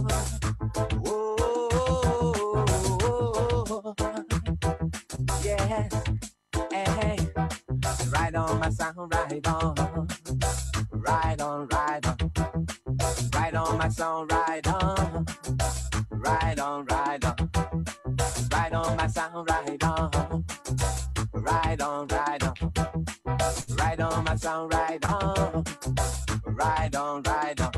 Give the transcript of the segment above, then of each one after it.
Oh, yes. Hey, right on my sound, right on. Right on, right on. Right on my sound, right on. Right on, right on. Right on my sound, right on. Right on, right on. Right on my sound, right on. Right on, right on.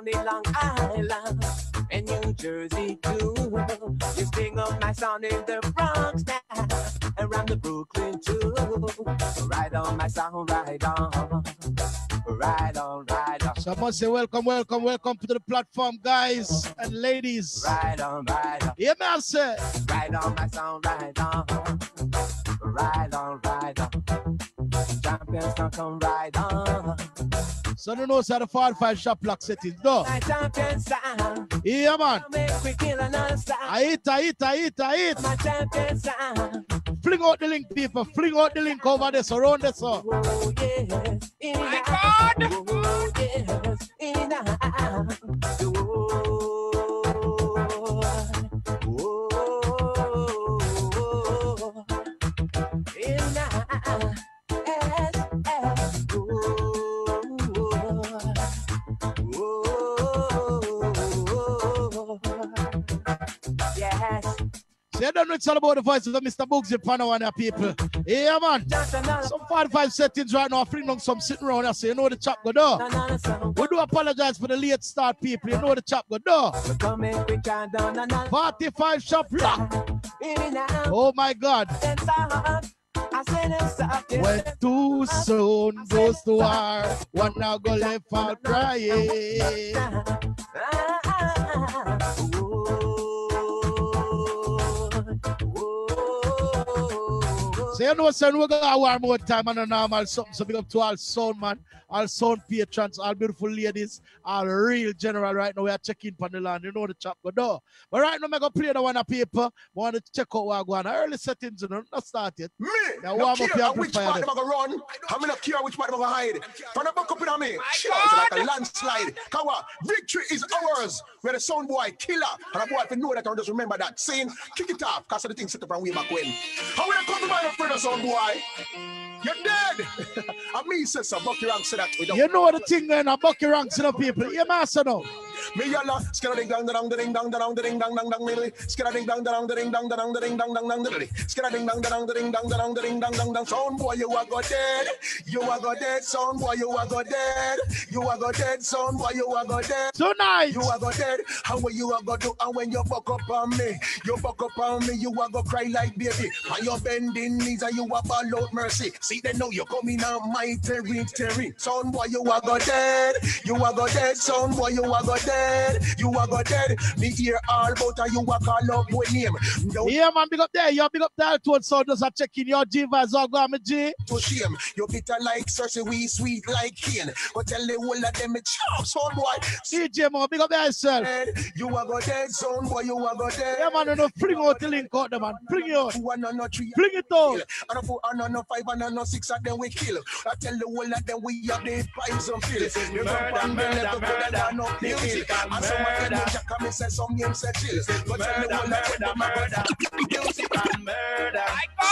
On in Long Island and New Jersey too. You sing on my sound in the Bronx now, around the Brooklyn too. Right on my sound, right on. Right on, right on. So I must say welcome, welcome, welcome to the platform, guys and ladies. Right on, right on. Yeah, man, sir. Right on my sound, right on. Right on, right on. Champions can come right on. So you know, sir, the 45 shop lock settings, no. Champion sound. Yeah, man. Make we kill another. I hit, I hit, I hit, I hit. My champion sound. Fling out the link, people. Fling out the link over there, surround this up. Oh, yes. In My and God. Oh, yes. You don't know it's all about the voices of Mr. Pano and the people. Yeah, man. Some 45 settings right now. I Fling down some sitting around here, so you know the chop go do. We do apologize for the late start, people. You know the chop go do. We come in quick and down another 45 shop in out. Oh my God. I When too soon goes to war, one now go left out crying. So you know, son, we're gonna war more time on a normal something. So big up to all sound man, all sound patrons, all beautiful ladies, all real general right now. We are checking on the land. You know the chop go do. But right now, I'm gonna play the one of paper. Want to check out what go on. Early settings, you know, not started. Me, Now, no warm up your which part then. them a go run. I mean, no care which part them a go hide. From the buck up in on me, My chill out like a landslide. Kawa, victory is ours. We're the sound boy killer. And a boy, if you know that, I'll just remember that. Saying, kick it off, cause of the thing set up from way back when. How will you come to my friend, sound boy? You're dead. and me says, so Bucky Rank said that. You know the thing then, a bucky ranks in the people. You master now. Me yalla, skada ding dong dong ding dong dong ding dong dong dong ding skada ding dong dong ding dong dong ding dong dong dong ding skada ding dong dong ding dong dong ding dong dong dong sound boy you are go dead you are go dead sound boy you are go dead you are go dead sound boy you are go dead Tonight. you are go dead how what you are go do and when you buck up on me you buck up on me you are go cry like baby and you bending knees and you are ball out mercy see they know you coming on my territory sound boy you are go dead you are go dead sound boy you are go dead you are go dead me hear all about and you are call up with name don't Yeah, man, big up there. You big up there. Towards sound just a check your Jivas. I'll go, me G. to shame you bitter like cerasee we sweet like cane but tell the whole of them it's chop sound boy DJ, man, big up there yourself. dead you are go dead sound boy you are go dead Yeah, man, you know, fling out the link out there, man. Fling it out. Two and no three. Fling it out. And a four and no five and no six of them we kill. I tell the whole of them we have the pipes and fill. This is murder, murder, murder, musical And some of them murder. just come and say some names say chill. But tell the Murder, whole of murder, them murder, music and murder.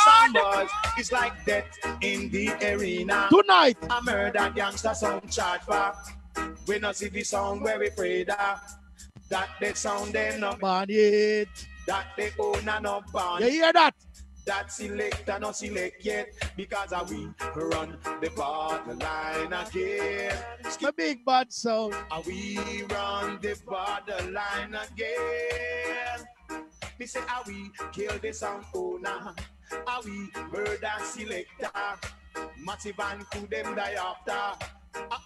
Some boys, it's like death in the arena. Tonight. A murder gangster sound charge for. We not see the sound where we afraid of. That the sound they no Man, it. that they own and no born. You hear that? That selector no select yet because of we run the borderline again. The big bad sound. And we run the borderline again. Me say, how we kill the sound owner? How we murder selector? Massive and crew them die after.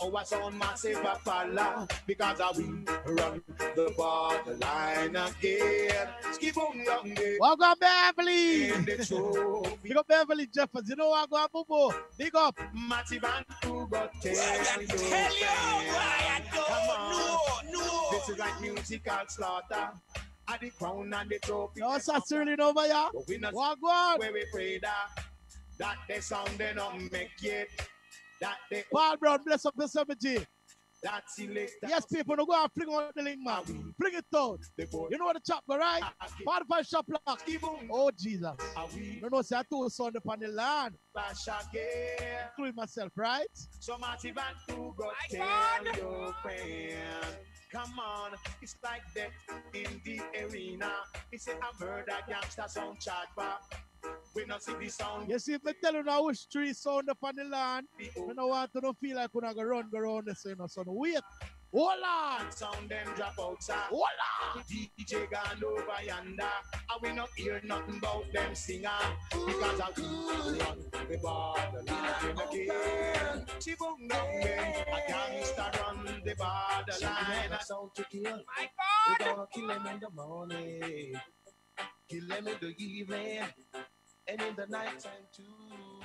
Our sound massive a follow because of we run the borderline again. Skip on young day. Welcome Beverly. In the show, Big up Beverly Jeffers. You know what go on, boo boo. Big up. Matty Van who got tell Well, I you. tell you, I Come on. don't know, no. This is like musical slaughter. At the crown and the trophy. No Sasserling over here. But we not What go on? where we pray that that the sound they not make yet. That they Paul Brown, bless up the 70. that select Yes, people, no go and fling on the link, man. Ah, fling it out. You know what the chop go, right? Ah, ah, Forty-five shop lock. Give on Oh, Jesus. You know, say I two son upon the land, including myself, right? So Marty Van got My tell your friend. Come on, it's like that in the arena. It's a murder gangster sound chat back. We not see the sound. You see, if me tell you now which tree sound upon the land, the I don't want to don't feel like we're not going to run, go around the same, son. Wait. Hold on. sound them drop outside. Hold on. DJ gone over yonder, and we not hear nothing about them singer because I run the borderline again. Chibung again, a gangster run the borderline. Sound to kill. My We God. gonna kill him in the morning, kill him in the evening, and in the night time too.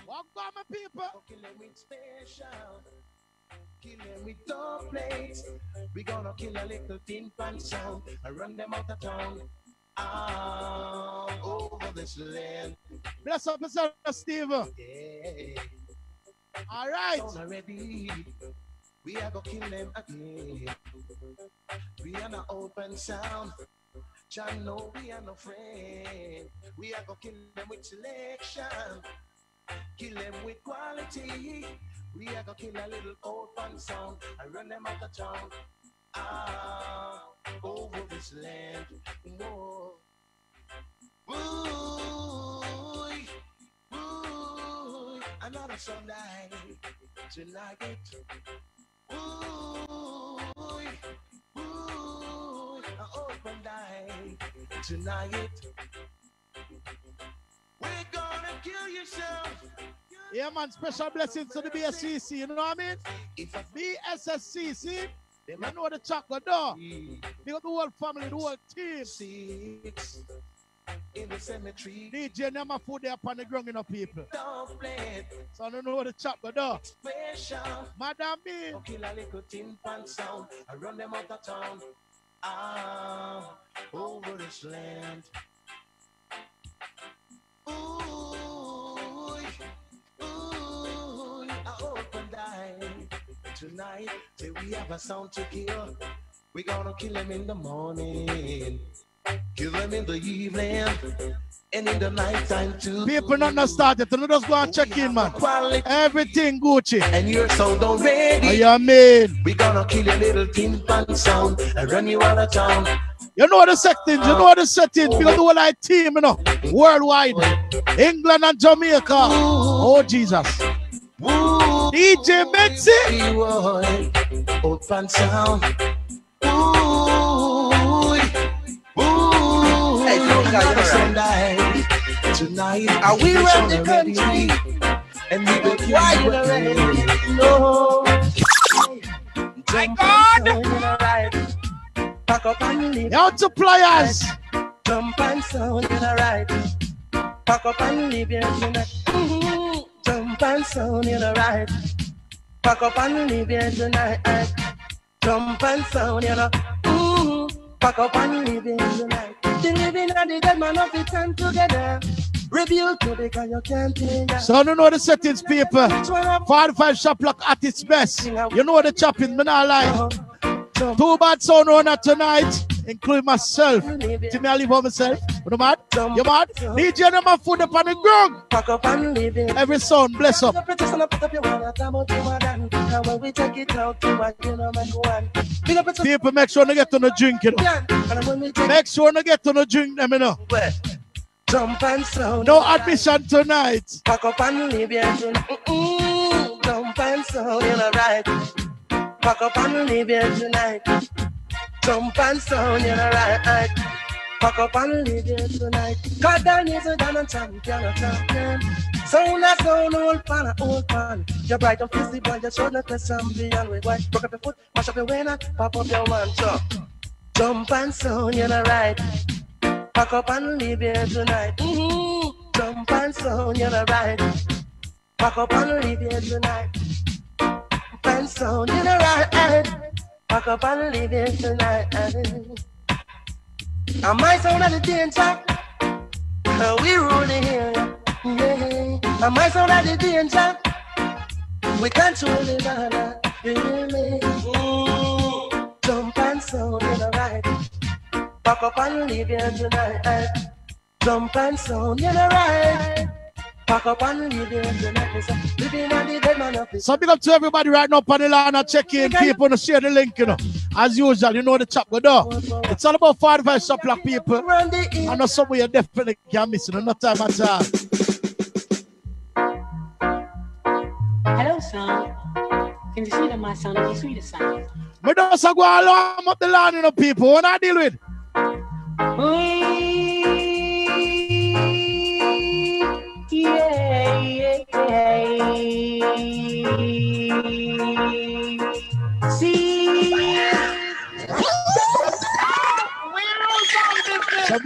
Go on, my people? Oh, kill him with special. Kill him with dog plates. We gonna kill a little tin pan sound and run them out of town. All over this land. Bless up yourself, Steve. Yeah. All right. Already. We are gonna kill them again. We are not open sound. John, no, we are no friend. We are gonna kill them with selection. Kill them with quality. We are gonna kill a little open sound and run them out of town. Ah, over this land. Whoa. Ooh, ooh, another Sunday tonight. Open day tonight. We're gonna kill yourself. Yeah, man, special blessings to the BSCC, you know what I mean? If I BSSC, see? them know the chocolate go do? be They got the whole family, the whole team. six in the cemetery, DJ Nama food there upon the ground, you know, people. don't play So I don't know what the chop go do. special. Madam B, Go kill a little tin pan sound and run them out of town. Over this land. Ooh, ooh, I tonight. Say we have a sound to kill. We gonna kill them in the morning, kill them in the evening, and in the nighttime too. people not not started. You just go and check in, man. Quality Everything Gucci. and your sound already. you mean? We gonna kill your little tin pan sound and run you out of town. You know the settings, you know the settings. Because the whole like team, you know, worldwide. England and Jamaica. Oh, Jesus. Woo, DJ Betsy. pan sound. Ooh, ooh, Hey, Joker, you alright? Tonight. Are we run the country? And we go kill Why you you not ready? again. No. My God. and sound in a ride. Pack up and leave. Yo, suppliers. Jump and sound in a ride. Pack up and leave here tonight. Jump and sound in a ride. Pack up and leave here tonight. Jump and sound in a. Mhm. Pack up and leave here tonight. The living and the dead man of it come together. Rebuke you because you can't hear. So you know the settings, people. Of 45 shop lock at its best. You know the chopping, me not lie. Jump Two bad sound runner tonight, including myself. and leave See here. me, I live on myself. You mad? You mad? DJ them my food up on the ground. Pack up and leave. Every sound, bless up. The pretty son of put up your wallet, I'm out you are done. And when we take it out, you know, make one. Big up it's a People, make sure they get to the drink, you know. plan. And when we take Make sure they get to the drink, them, you know. Jump and sound. No admission tonight. Pack up and leave your. Mm-mm. Jump and sound in a ride. Pack up and leave here tonight. Jump and sound in a ride. Pack up and leave here tonight. God damn is a damn champion, a champion. Sound a sound, old pan, old pan. You're bright and fizzy, boy, you should not let champion with white. Broke up your foot, mash up your winner, pop up your man, so. Jump and sound, you're right. Pack up and leave here tonight. Mm-hmm. Jump and sound, you're not right. Pack up and leave here tonight. And sound, you're not right. Pack up and leave here tonight. And my sound of the danger. We ruling here. Yeah. And my sound of the danger. We control the banner. Yeah. Mm. Jump and sound in the right. Pack up and leave here tonight. Jump and sound in the right. Pack up and leave here tonight. Living on the dead man of So big up to everybody right now on the line and check in. People to share the link, you know. As usual, you know the chop go down. It's all about 45 shop like people. Run the east. I know somewhere you definitely can't miss it. No time at all. Hello, son. Can you see that my son is the sweetest son? Me just a go along up the line, you know, people. What I deal with?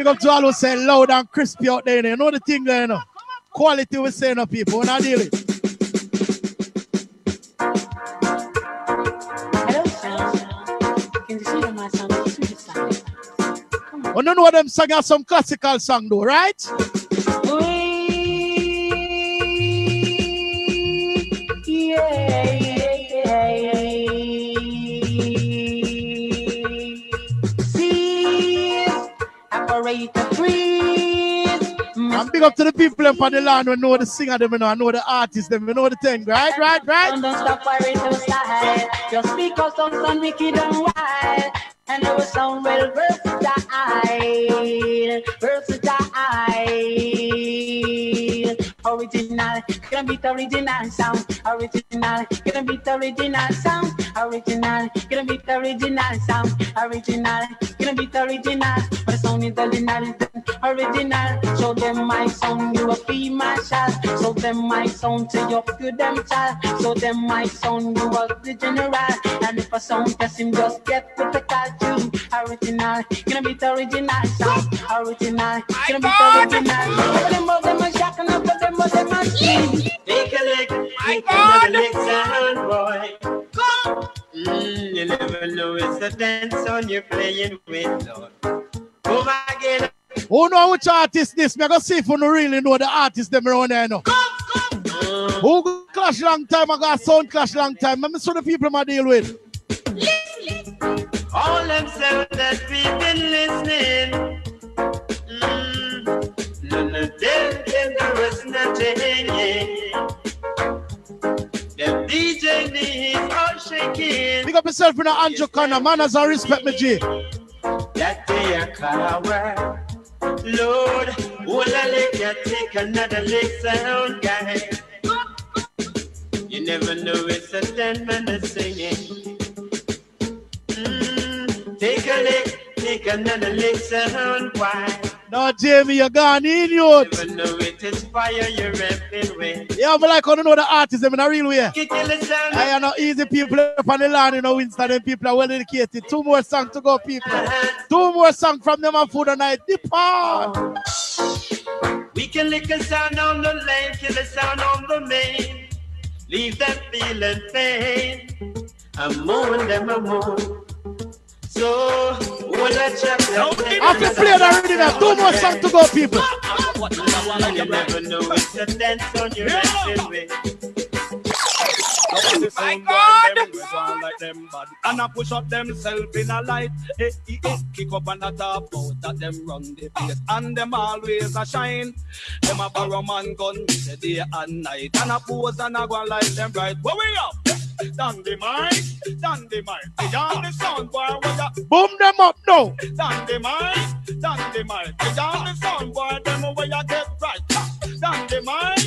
Big up to all who say loud and crispy out there. You know the thing there, you know. Quality we say, no people. What I deal You don't know them sing are some classical song though, right? Yeah, yeah, See, operator freeze. And big up to the people up on the land who know the singer them, you know, I know the artist them, you know the thing, right, right, right? Don't stop worrying to slide. Your speakers don't sound wicked and wild. And will sound well versatile. Versatile. Original, gonna beat original sound. Original, gonna beat original sound. Original, gonna beat original sound. Original, gonna beat original. My sound is original, original. Show them my sound, you a free marshal. Show them my sound to your good them child. Show them my sound, you are the general. And if a sound test him, just get with the cartoon. Original, gonna beat original sound. Original, gonna beat original. All them of them are shocking up, but them of them are sweet. Take a lick, take another lick, sound boy. Mm, you never know it's the dance song you're playing with, Lord. Come again. Who know which artist this? Me go see if you really know the artist them around there, no. Who go clash long time? I got sound clash long time. Let me see the people I deal with. All them sound that we've been listening. Shaking. Big up yourself in the Andrew Connor. Manners and respect me, G. That they are coward. Lord, will I let you take another lick sound guy? You never know it's a ten minute singing. Mm, take a lick, take another lick sound wide. No, Jamie, you're gone in, youth. Never know it is fire you're rapping with. Yeah, but like, I don't know the artists them in a real way. You kill it sound. I am not easy people up on the land, you know, Winston, them people are well educated. Two more songs to go, people. Two more songs from them on food and night. Depart. We can lick a sound on the lane, kill a sound on the main. Leave them feeling pain. I'm moan them a moan. I After play that already now, two more songs to go, people. My God! Like them bad. And I push up themselves in a light. Hey, hey, hey. Kick up and a top out that them run the place. And them always a shine. Them a borrow man gun the day and night. And a pose and I go like them bright. Where we up? Down the mic, down the mic. Beyond the sound boy, ya? Boom them up now. Down the mic, down the mic. Beyond the sound boy, them where you get right. Down the mic,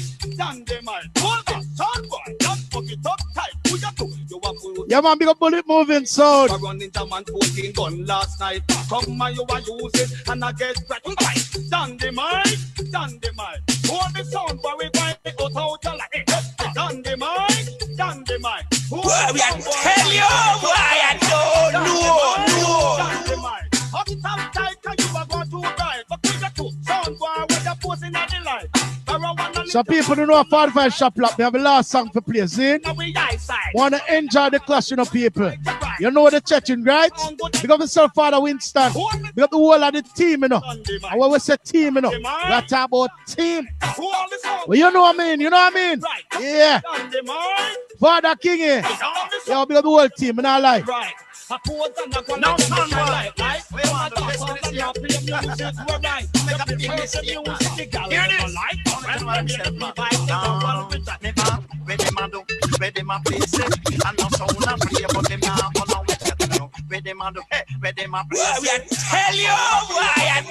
Yeah, man, big up bullet moving sound. I run into man 14 gun last night. Come on, you a use it and I get cracked. Right. Dandy mic, dandy mic. Hold the sound for we find it out out your life. Dandy mic, dandy mic. Hold Boy, the we sound are we tell you, it out boy, I don't your know, life. no. Dandy mic. Up top Some people don't know a 45 shop lock. They have a last song for play. See? We. Wanna enjoy the clash, you know, people. You know the churching, right? Because myself, Father Winston. Because the whole of the team, you know. And when we say team, you know, we talk about team. Well, you know what I mean? You know what I mean? Yeah. Father King, eh? Yeah, because the whole team in our life. Right. Pose and right? Right? We want to to we're right. Make up the the gal. Hear this? Back, where them a a play say, and no sound a play, but them now go now with that now. Where them a do, hey, where them a play Boy, we are tell you, boy, I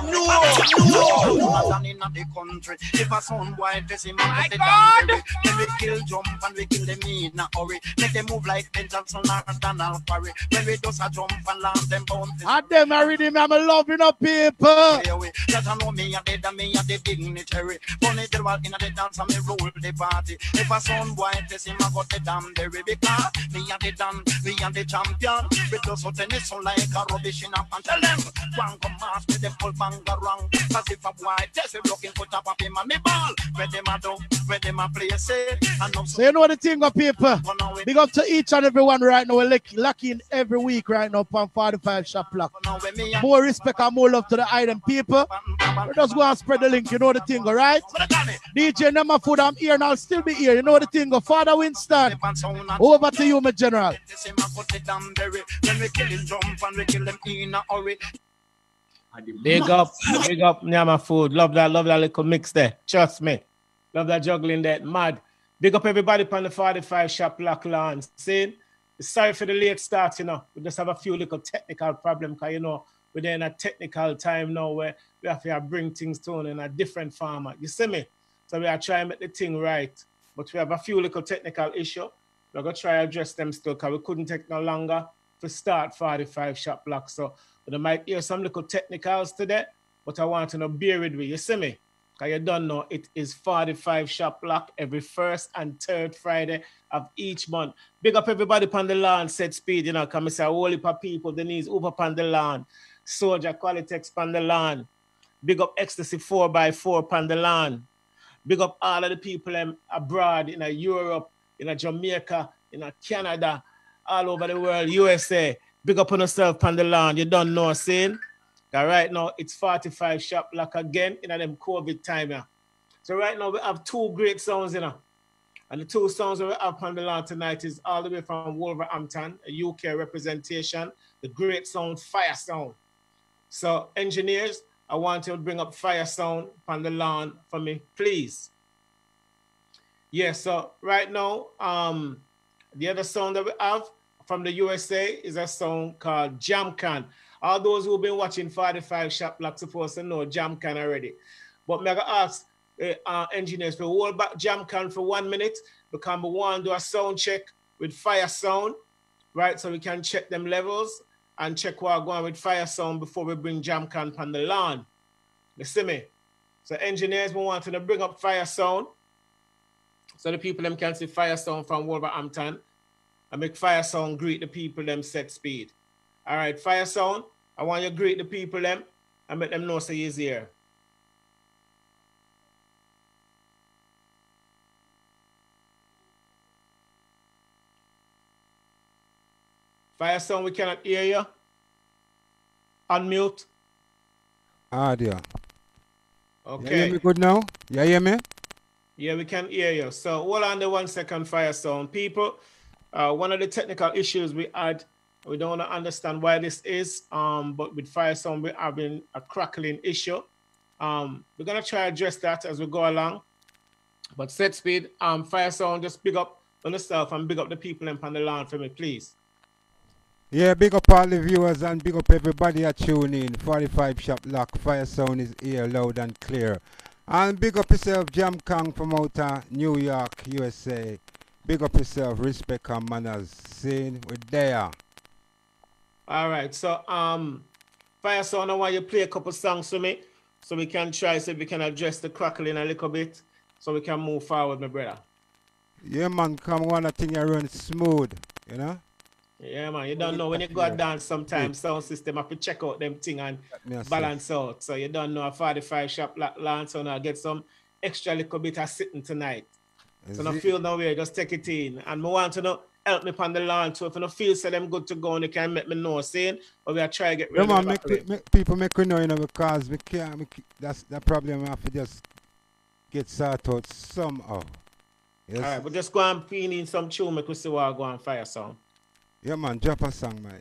don't know, no. Than in the country, if a son white dress him up, the damn berry. Then we kill jump and we kill them in a hurry. Make them move like Ben Johnson or Donald Curry. When we just a jump and land them bounces. And them I read him, I'm loving up people. away. That I know me a dead and me a the dignitary. Bunny the wall in the dance and me rule the party. If a son white test him, I got the damn berry because me a the dan, me a the champion. We just so tennis so like a rubbish in. Tell them, one come mask with them full wrong. Cause if a test him looking for top of him and me ball. Where them a do, where them a play say. And So you know the thing of people. Big up to each and every one right now. We're in every week right now on 45 shop lock. More respect and more love to the item people. We just go and spread the link. You know the thing, all right? DJ Nema Food, I'm here and I'll still be here. You know the thing. Of Father Winston. Over to you, my general. Him a cut the damn berry. When we kill him jump and we kill him in a hurry. Big up, big up Nyama Food. Love that, love that little mix there. Trust me. Love that juggling there. Mad. Big up everybody on the 45 shop lock lawn. See? Sorry for the late start, you know. We just have a few little technical problem because you know we're in a technical time now where we have to uh, bring things to in a different format. You see me? So we are trying to make the thing right. But we have a few little technical issue. We're gonna try address them still because we couldn't take no longer to start 45 shop lock. So we might hear some little technicals today, but I want to know bear with me. You see me? Because you don't know it is 45 shop lock every first and third Friday of each month. Big up everybody on the set speed, you know, come say a whole heap of people, the knees over on the lawn. Soldier Qualitex on the. Big up Ecstasy 4x4 on the. Big up all of the people um, abroad in uh, Europe, in uh, Jamaica, in uh, Canada, all over the world, USA. Big up on yourself the. You don't know, saying? That right now it's 45 sharp lock again in them COVID time. Yeah. So right now we have two great sounds, you know. And the two songs that we have lawn tonight is all the way from Wolverhampton, a UK representation, the great sound Fire Sound. So engineers, I want you to bring up Fire Sound lawn for me, please. Yeah, so right now, um, the other song that we have from the USA is a song called Jamkam. All those who've been watching 45 Shop Lock supposed to know Jamkam already. But me I gotta ask uh, uh, engineers to hold back Jamkam for one minute because we want to do a sound check with Fire Sound, right? So we can check them levels and check what going with Fire Sound before we bring Jamkam on the lawn. You see me? So engineers, we want to bring up Fire Sound so the people them can see Fire Sound from Wolverhampton and make Fire Sound greet the people them set speed. All right, Fire Sound, I want you to greet the people them and make them know say he's here. Fire Sound, we cannot hear you. Unmute. Ah, Audio. Okay. You hear me good now? You hear me? Yeah, we can hear you. So hold on the one second, Fire Sound. People, uh, one of the technical issues we had, we don't want to understand why this is, um, but with Fire Sound, we're having a crackling issue. Um, we're gonna try address that as we go along. But set speed, um, Fire Sound, just big up on yourself and big up the people in on for me, please. Yeah, big up all the viewers and big up everybody that tune in. 45 Shop Lock, Fire Sound is here loud and clear. And big up yourself, Jam Kang from out New York, USA. Big up yourself, respect and manners. Saying we're there. All right. So, um, Fire Sound, I want you to play a couple songs for me so we can try so we can address the crackling a little bit so we can move forward, my brother. Yeah, man, come on, I think you run smooth, you know? Yeah, man. You don't know when you go and dance sometimes, sound system have to check out them thing and Me balance out. So you don't know a 45 shop la- launch, so now get some extra little bit of sitting tonight. Is so no it? feel no way, just take it in. And me want to know help me on the launch. So if you no feel say them good to go, and you can make me know saying, or we are try to get rid Yeah, of man, make, pe- make people make we know, you know, because we can't, we, that's the problem, we have to just get sorted out somehow. Yes? All right, but just go and pin in some tune, make we see what I go and fire sound. Yeah, man, drop a song, man.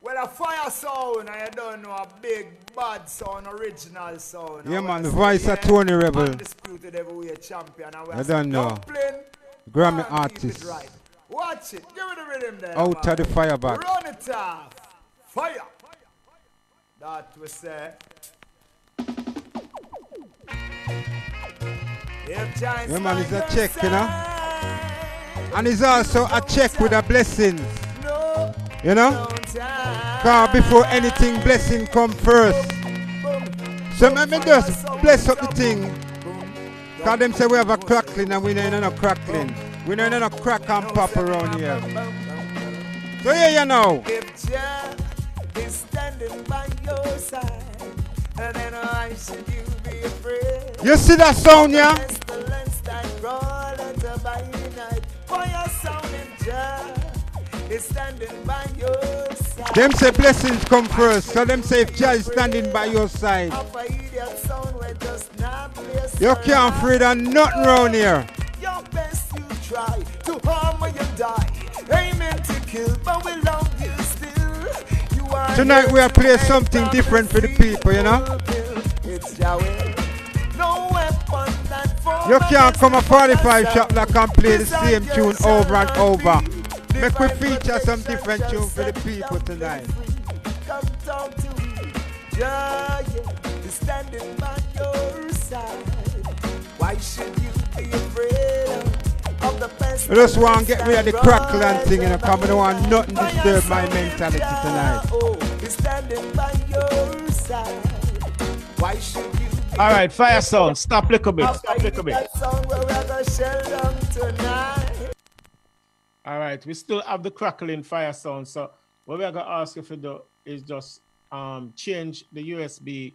Well, a fire sound, I don't know, a big bad sound, original sound. Yeah, man, the voice of Tony Rebel. Undisputed champion. We I don't know. Grammy artist. it right. Watch it, give it the rhythm there. Out man. of the fire back. Run it off. Fire. That was say. If Yeah, man, is a check, you know? And he's also a check with a blessing. You know? Because before anything, blessing come first. So let me just bless up the thing. Because them say we have a crackling and we know no crackling. We know no crack and pop around here. So yeah, you know. If Jah is standing by your side, then why should you be afraid? You see that sound, yeah? Pestilence that crawleth by night. Fire sound in Jah is standing by your side. Them say blessings come first. So them say if Jah is standing by your side. Of a idiot sound where just not place You can't afraid of nothing round here. Your best you try to harm or you die. Aiming to kill, but we love you still. You are Tonight we are playing something different for the people, you know? It's Yahweh. No weapon You can't come a against 45 us shop like and play the same tune over and over. Make we feature some different tune for the people tonight. Come talk to me. Yeah, yeah. Standing by your side. Why should you be afraid of the just want to get rid of the crackle and thing, you know, I don't want nothing disturb my mentality tonight. Oh, standing by your side. Why should you All right, fire sound. Stop little bit. Stop little bit. that sound where we're gonna shell them tonight? All right, we still have the crackling fire sound. So what we're gonna ask you to do is just um change the USB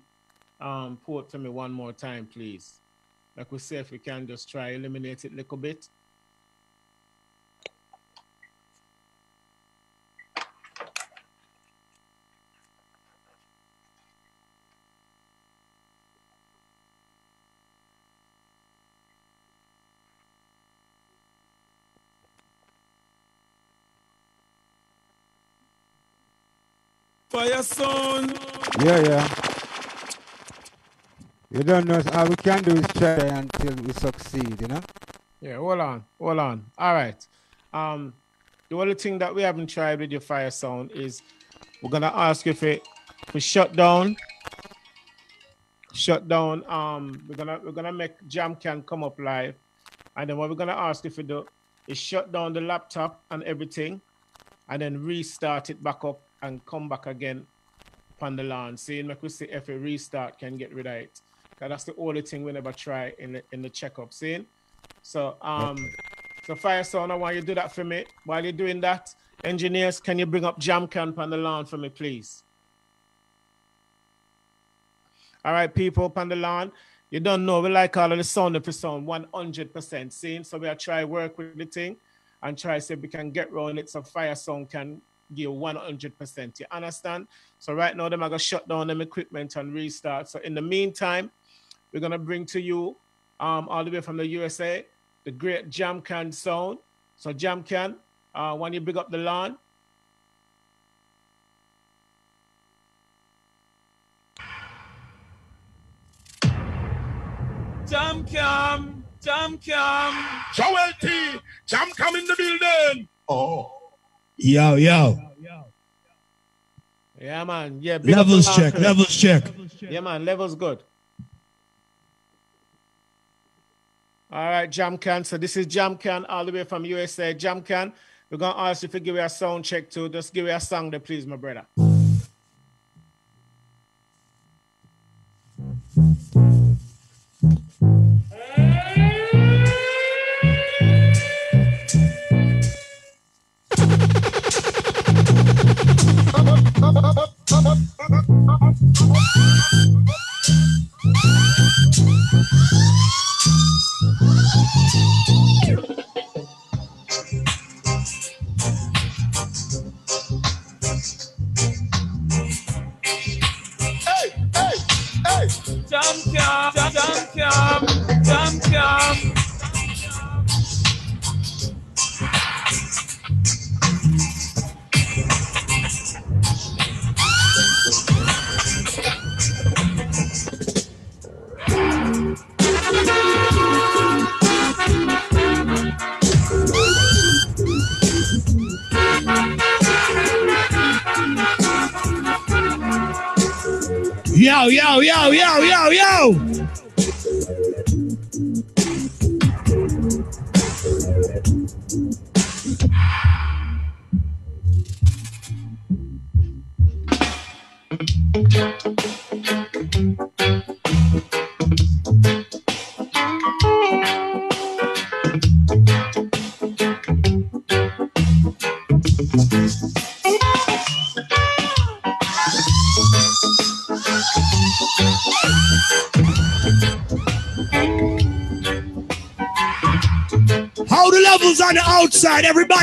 um port for me one more time, please. Like we say, if we can just try eliminate it a little bit. Fire sound. Yeah, yeah. You don't know, all we can do is try until we succeed, you know? Yeah, hold on, hold on. All right. Um, the only thing that we haven't tried with your fire sound is we're gonna ask you if it we shut down. Shut down. Um, we're gonna we're gonna make Jam Can come up live, and then what we're gonna ask you if you do is shut down the laptop and everything, and then restart it back up and come back again upon the lawn. See, make we see if a restart can get rid of it. 'Cause that's the only thing we never try in the in the checkup. See? So um so fire sound, I want you do that for me. While you're doing that, engineers, can you bring up Jamkam on the lawn for me, please? All right, people on the lawn. You don't know, we like all of the sound of the sound 100% seen. So we are try work with the thing and try see if we can get around it so fire sound can give 100%. You understand? So right now, them are going to shut down them equipment and restart. So in the meantime, we're going to bring to you um, all the way from the USA, the great Jamkam sound. So Jamkam, uh, when you big up the lawn, Jamkam, Jam Cam. Joel T, Jam Cam in the building. Oh. Yo, yo. Yeah, man. Yeah. Levels check, levels check. Yeah, man. Levels good. All right, Jamkam. So this is Jamkam all the way from USA. Jamkam, we're going to ask you if you give us a sound check too. Just give us a song there, please, my brother.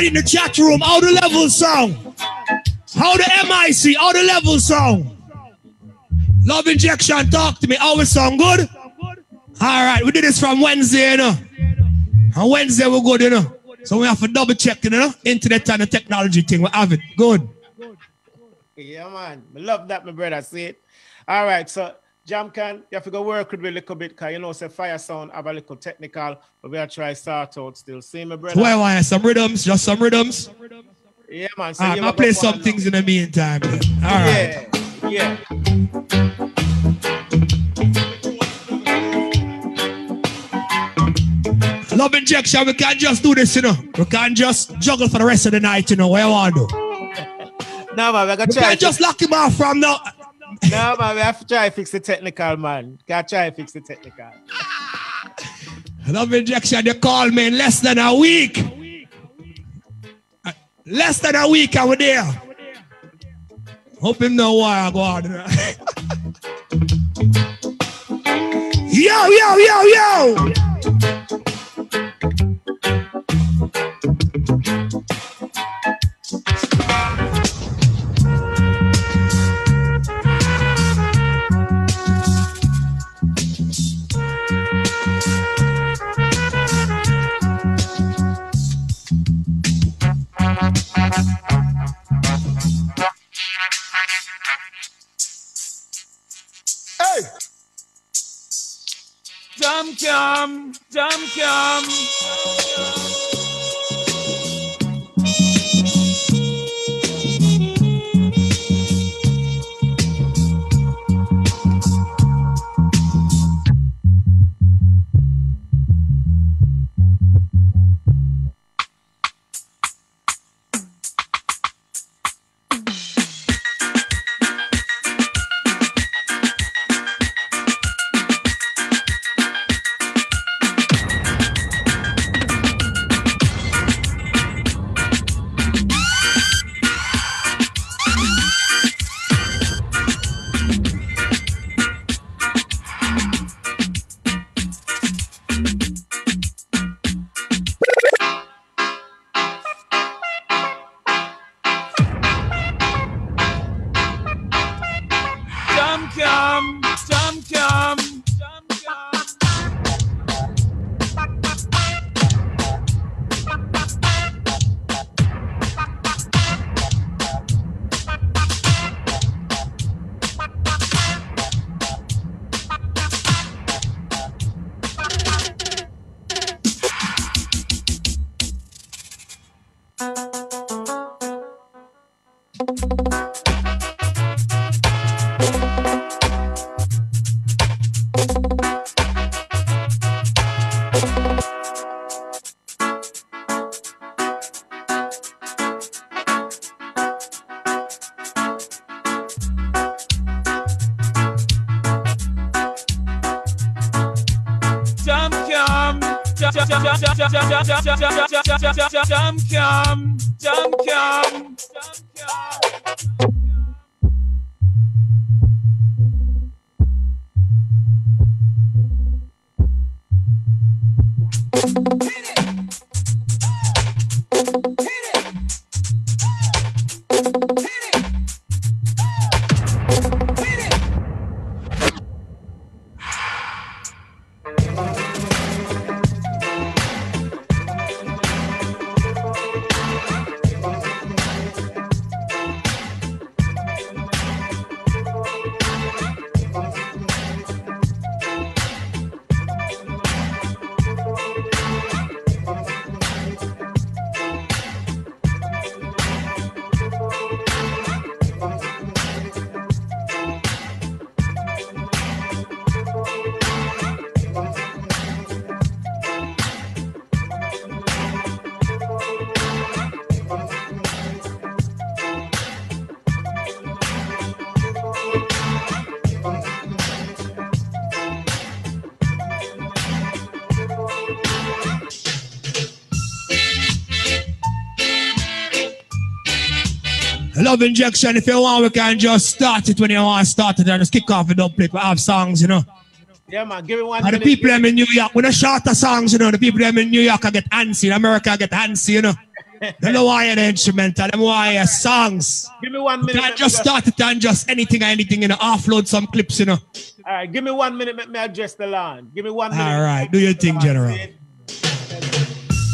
Everybody in the chat room, how the levels sound? How the MIC, how the levels sound? Love injection, talk to me. How it sound good? All right, we did this from Wednesday, you know. And Wednesday we're good, you know. So we have to double check, you know. Internet and the technology thing, we have it. Good. Yeah, man. Love that, my brother. See it? All right, so Jamkam, you have to go work with me a little bit because you know, say Fire Sound have a little technical, but we'll try start out still. See me, brother? So why some rhythms? Just some rhythms? Yeah, man. So ah, you I'll play some one things in the meantime. All right. Yeah, yeah. Love injection, we can't just do this, you know. We can't just juggle for the rest of the night, you know. What you want to do? No, man, we got We can't just lock him off from now. No, man, we have to try fix the technical, man. Can't try fix the technical. Love injection, they call me in less than a week. Uh, Less than a week, I was there. Hope him know why I go on. yo, yo, yo, yo. Hey. Jump jump, jump Love injection. If you want, we can just start it when you want to start it and just kick off and don't play. We have songs, you know. Yeah, man. Give me one. And the minute. people them in New York, when I short the shorter songs, you know, the people them in New York I get antsy, in America I get antsy, you know. they don't want the instrumental, they want your songs. Give me one minute. can't just start it and just anything or anything, you know, offload some clips, you know. All right, give me one minute. Let me address the line. Give me one minute. All right, do your thing, General.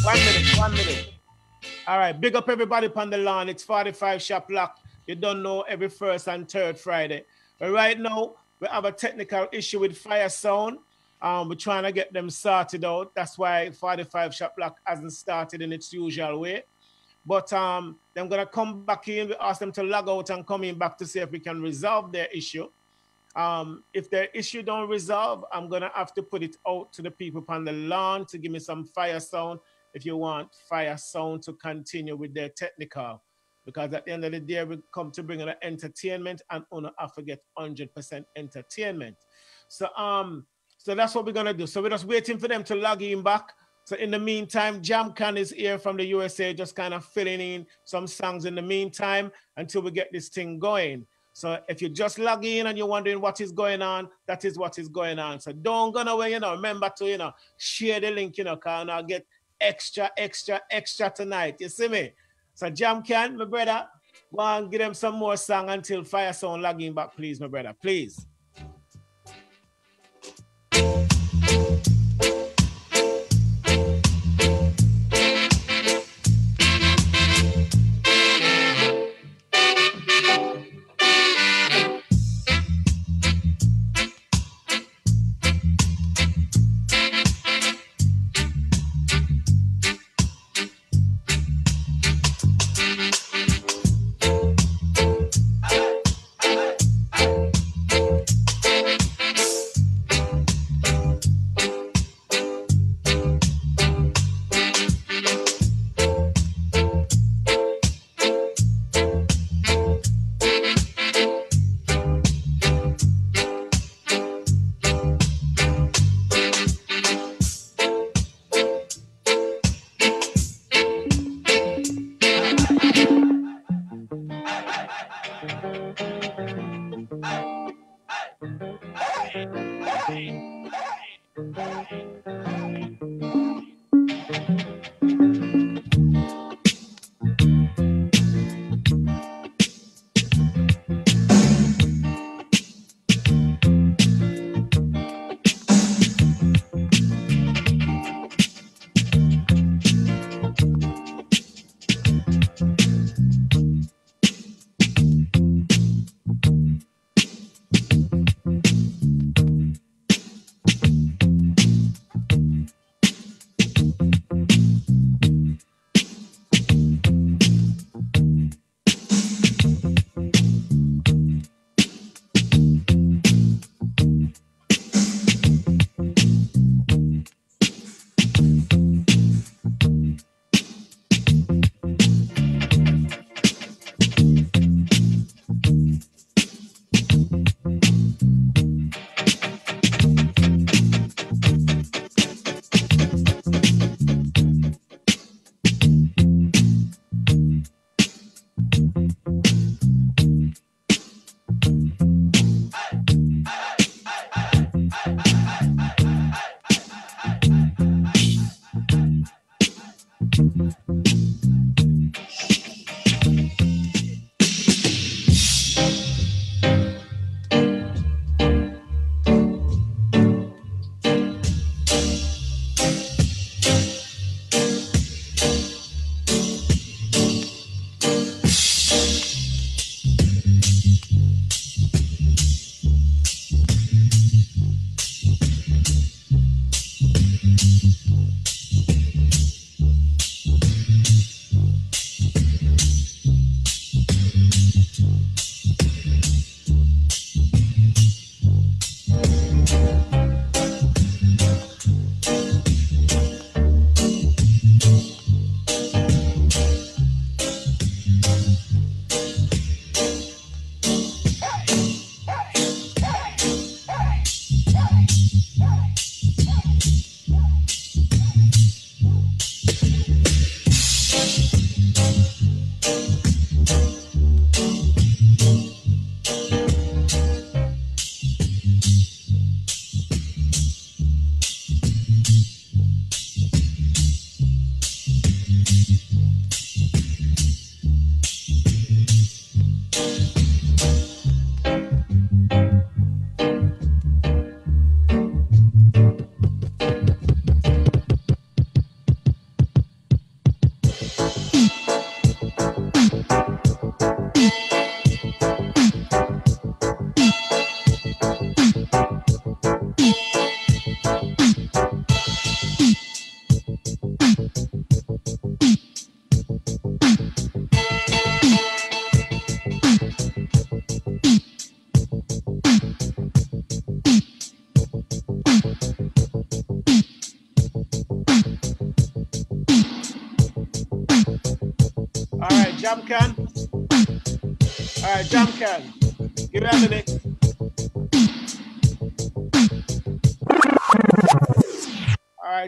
One minute, one minute. All right, big up everybody upon the lawn. It's 45 Shop Lock. You don't know every first and third Friday. But right now, we have a technical issue with Fire Sound. Um, we're trying to get them sorted out. That's why 45 Shop Lock hasn't started in its usual way. But um, they're gonna come back in. We ask them to log out and come in back to see if we can resolve their issue. Um, if their issue don't resolve, I'm gonna have to put it out to the people on the lawn to give me some fire sound. If you want fire sound to continue with their technical, because at the end of the day, we come to bring an entertainment and only have to get 100% entertainment. So um, so that's what we're gonna do. So we're just waiting for them to log in back. So in the meantime, Jam Jamkam is here from the USA, just kind of filling in some songs in the meantime until we get this thing going. So if you just log in and you're wondering what is going on, that is what is going on. So don't go nowhere, you know. Remember to you know share the link, you know, cause I'll get extra, extra, extra tonight. You see me? So Jamkam, my brother, go and give them some more song until Fire Sound log in back, please, my brother. Please.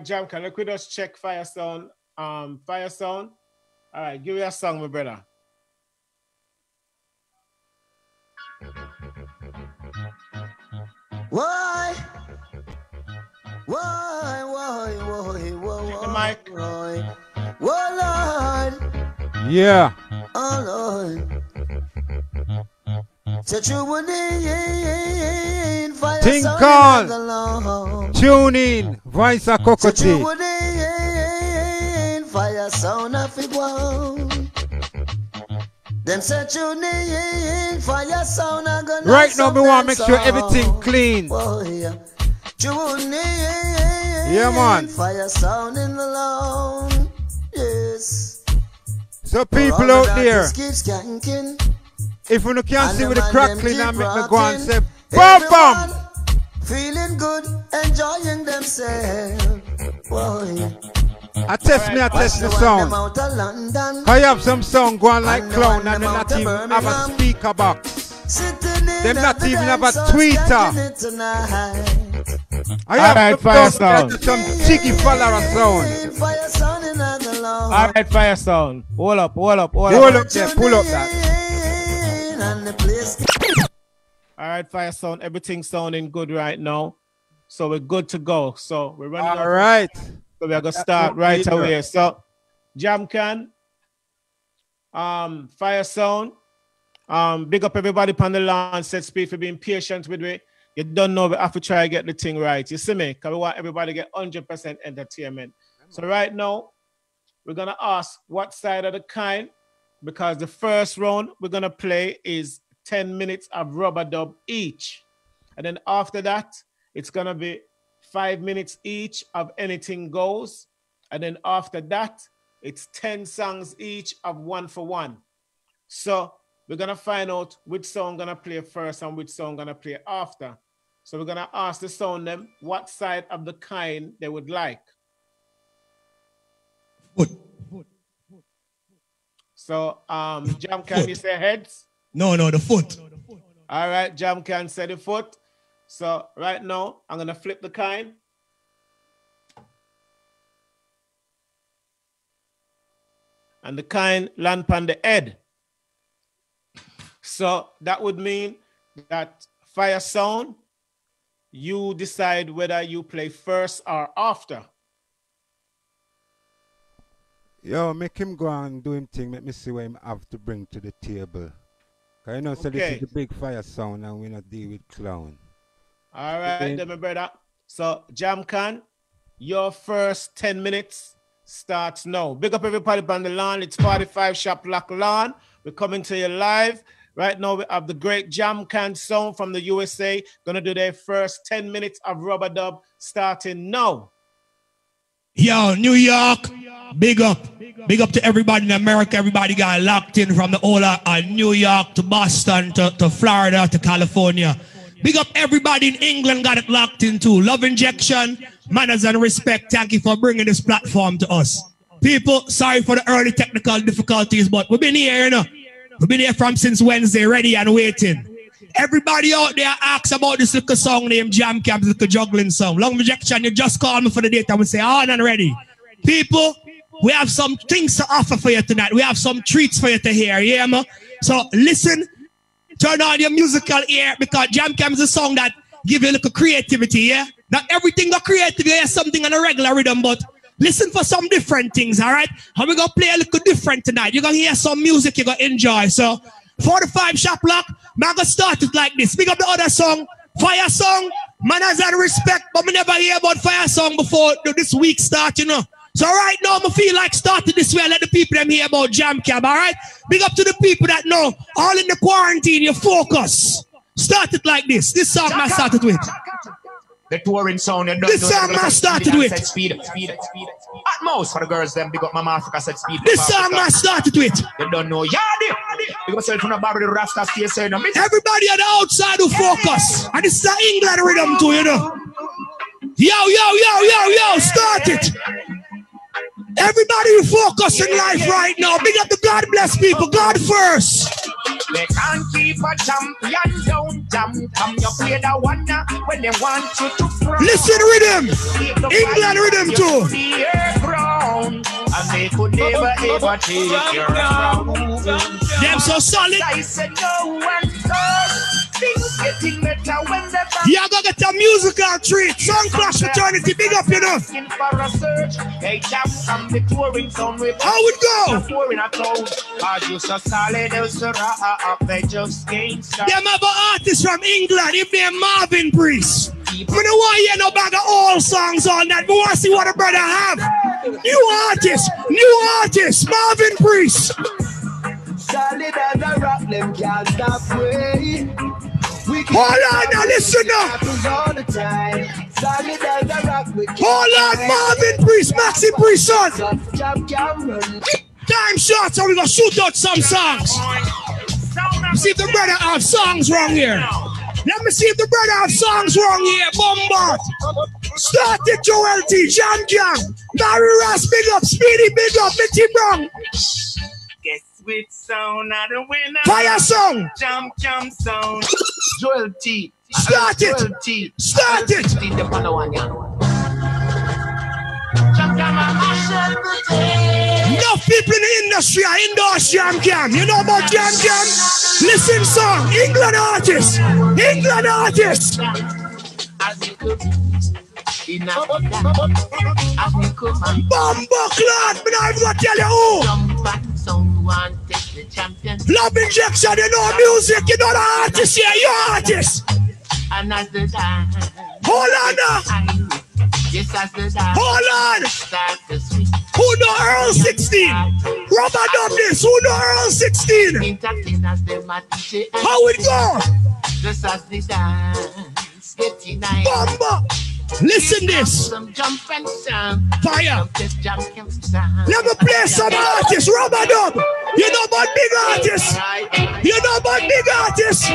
Jamkam. Look, we just check Fire Sound. Um, Fire Sound. All right, give me a song, my brother. Why? Why? Why? Why? Why? Take the mic. Why? Why, Lord? Yeah. Oh, Lord. Think on. in the Lord. Tune in. Voice of Said you Cocotte. would in fire sound of it. Them said you in fire sound a gonna Right now, me want to make sure everything clean. Tune in. Yeah, man. Fire sound in the Lord. Yes. So people out there, darkness keep skanking. If you can't And see with the man crackling them and keep make me go and say, rocking. bam bam. Feeling good, enjoying themselves. Boy. I test me, I test the Watch sound. them out London. I have some sound going like And the clown one and they them not out of even have a speaker box. Sitting in Them not the even have a dance hall, Twitter. skanking it tonight. I have Alright, some Fire sound, Sound. some cheeky follower sound. Fire sound in the Lord. All right, Fire Sound. Hold up, hold up, hold Hold up. up there, pull up that. And the place All right, Fire Sound. Everything sounding good right now. So we're good to go. So we're running out All of right. So we are gonna start right Leader. away. So Jamkam, um, Fire Sound, um, big up everybody on the lawn. Set speed for being patient with me. You don't know we have to try to get the thing right. You see me? Because we want everybody to get 100% entertainment. So right now, we're gonna ask what side of the kind, because the first round we're gonna play is 10 minutes of rubber dub each. And then after that, it's gonna be five minutes each of anything goes. And then after that, it's 10 songs each of one for one. So we're gonna find out which song gonna play first and which song gonna play after. So we're gonna ask the song them what side of the kind they would like. So um Jam can you say heads? No, no, the foot. All right, Jamkam say the foot. So right now, I'm gonna flip the coin. And the coin land on the head. So that would mean that fire sound, you decide whether you play first or after. Yo, make him go and do him thing. Let me see what him have to bring to the table. Cause you know, so this is the big fire sound and we not deal with clown. All right, Okay. then, my brother. So, Jam Jamkam, your first 10 minutes starts now. Big up everybody on the lawn. It's 45 Shop Lock Lawn. We're coming to you live. Right now, we have the great Jam Jamkam Sound from the USA. Gonna do their first 10 minutes of rubber dub starting now. Yo, New York, big up. Big up to everybody in America. Everybody got locked in from the whole of uh, New York to Boston to, to Florida to California. Big up everybody in England got it locked in too. Love injection, manners and respect. Thank you for bringing this platform to us. People, sorry for the early technical difficulties, but we've been here, you know. We've been here from since Wednesday, ready and waiting. Everybody out there asks about this little song named Jamkam, little juggling song. Long rejection, you just call me for the date and we say, ah, on and ready. People, we have some things to offer for you tonight. We have some treats for you to hear, yeah, man? So listen, turn on your musical ear because Jamkam is a song that give you a little creativity, yeah? Not everything got creative, yeah, something on a regular rhythm, but listen for some different things, all right? And we're gonna play a little different tonight. You're gonna hear some music you're gonna enjoy. So 45 shop lock, man gonna start it like this. Pick up the other song, fire song, manners and respect, but me never hear about fire song before this week start, you know. So right now, I feel like starting this way. Let the people them hear about Jamkam, all right? Big up to the people that know. All in the quarantine, you focus. Start it like this. This song I started with. The touring sound, don't This song I started with. Speed, speed, speed. At most for the girls, them big up Mama Africa said speed. This song I started with. You don't know. Yeah. Big up yourself from the Barry the Rasta stay saying, no, Everybody on the outside who focus. And this is an England rhythm too, you know. Yo, yo, yo, yo, yo, start it. Everybody who focus in life right now. Big up the God bless people. God first. They can't keep a champion down, jam. Come you play the one uh, when they want you to frown. Listen rhythm. England rhythm too. The air ground, and they could never ever take your crown. Them so solid. I said no one knows. Things getting better Yeah, go get a musical treat. Song Clash Fraternity. Big up, you know. For a search. Jam from the touring sound with How it go? The touring a town. Are you so solid? So raw. Uh, uh, they just can't stop. Them have an artist from England. His name Marvin Priest. We don't want to hear no bag of old songs on that. We want to see what a brother have. New artist, new artist, Marvin Priest. Solid as a rock, them can't stop way. Hold on now, listen now. happens all the time. Solid as a rock, we can't Hold on, Marvin Priest, Maxi Priest, son. Jump can run. Time short, so we gonna shoot out some songs. See if the brother have songs wrong here. Let me see if the brother have songs wrong here. Bombard. Start it, Joel T. Jam Jam. Barry Ross, big up. Speedy, big up. Mitty Brown. Guess which sound are the winner? Fire song. Jump, jump sound. Joel T. Start it. Joel T. Start it. Enough people in the industry are endorse Jam Jam. You know about Jam Jam? Listen song. England artist. England artist. Bumbo Clot. Me not even gonna tell you who. Love injection. You know music. You know the artist here. You artist. Another time. Hold on uh. now. Hold on. Who know Earl 16? Rubber dub this. Who know Earl 16? How it go? Just as the dance getting nice. Listen this. Some jump and sound. Fire. Just jump and sound. Let me play some artists. Rubber dub. You know about big artists. You know about big artists.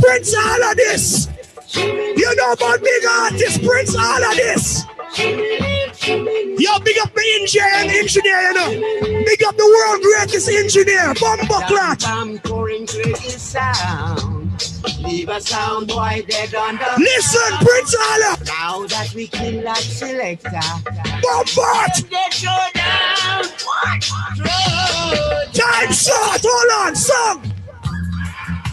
Prince all of this. You know about big artists. Prince all of this. Yo, big up the engineer, engineer, you know. Big up the world greatest engineer, Bumbo Clot. Leave a sound boy dead on the Listen, Prince Allah. Now that we kill that selector. Bombard. Time short. Hold on, song.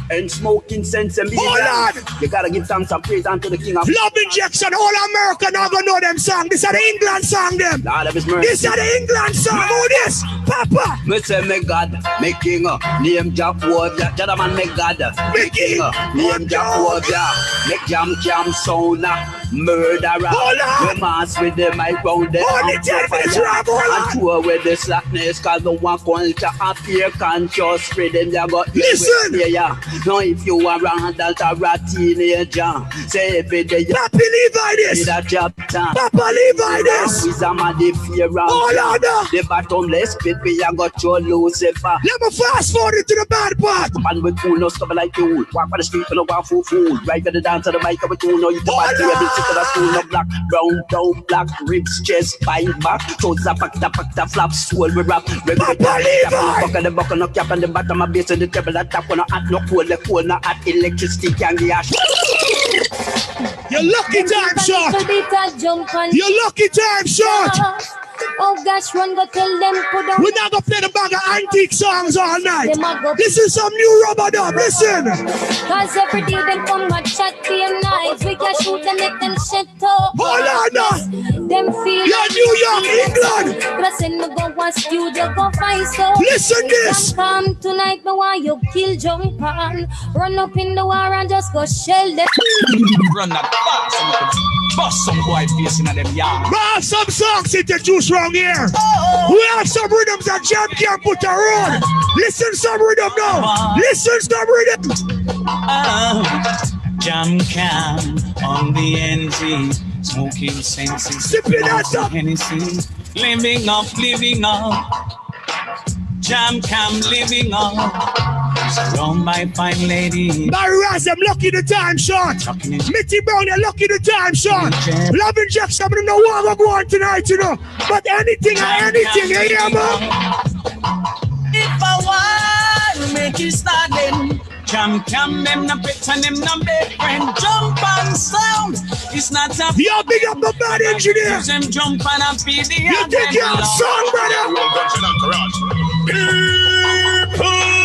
And smoking sense and Hold on. You gotta give thanks and praise unto the King of Love injection, all America now gonna know them song. This is the England song, them. Lord of His mercy. This is the England song. Who this? Papa. Me say me God, me King, name Jack Warrior. Gentleman, me God, me King, name Jack Warrior. Make jam jam uh, murderer. Hold on. We mass with the mic round the Hold it, ten minutes, Rob, hold on. And tour with the slackness, cause the one culture appear conscious. Spread them, you got Listen. Yeah, yeah. Now if you are around that a teenager, say every day you Papa Levi this. Need a job time. Papa Levi this. Wisdom and the fear of Hold on. The bottomless pit we a got your Lucifer. Let me fast forward into the bad part. Man with cool, no stuff like you. Walk on the street, no one fool fool. Right to the dance to the mic, with you know you the bad baby, sit to the school, no black, brown, brown, black, ribs, chest, spine, back, toes, a pack, a pack, a flap, swole, we rap, red, red, buck on the buck on the cap on the bottom, a base on the table, a tap on a hot, no cool, the cool, no hot, electricity can be ash. You're lucky time shot. You're lucky time shot. Oh gosh, run go tell them put down. We're not gonna play the bag of antique songs all night. Them a go- This is some new rubber dub. Listen. Cause every day them come a chat day and night. We can shoot and make them shut up. Hold on uh. now. Them feel You're New York, England. Plus send me go one studio go find so. Listen this. Come tonight, me want you kill jump on. Run up in the war and just go shell them. Run that fast and you can bust some white face in them yard. We have some songs wrong here. We have some rhythms that Jam can't put around. Listen some rhythm now. Listen some rhythm. Jamkam on the NG, smoking senses, Sipping that up. Living up, living up. Jamkam living up, surround by fine ladies. Barry Raz, them lucky the time short. Mitty Brown, they're lucky the time short. Love injection, I don't know what we're going tonight, you know. But anything or anything, you hear me? If I want to make it start then Jamkam them na pet and them na best friend Jump and sound It's not a Yo, big up the bad engineer them jump and a feed the You think you're a song, brother? people.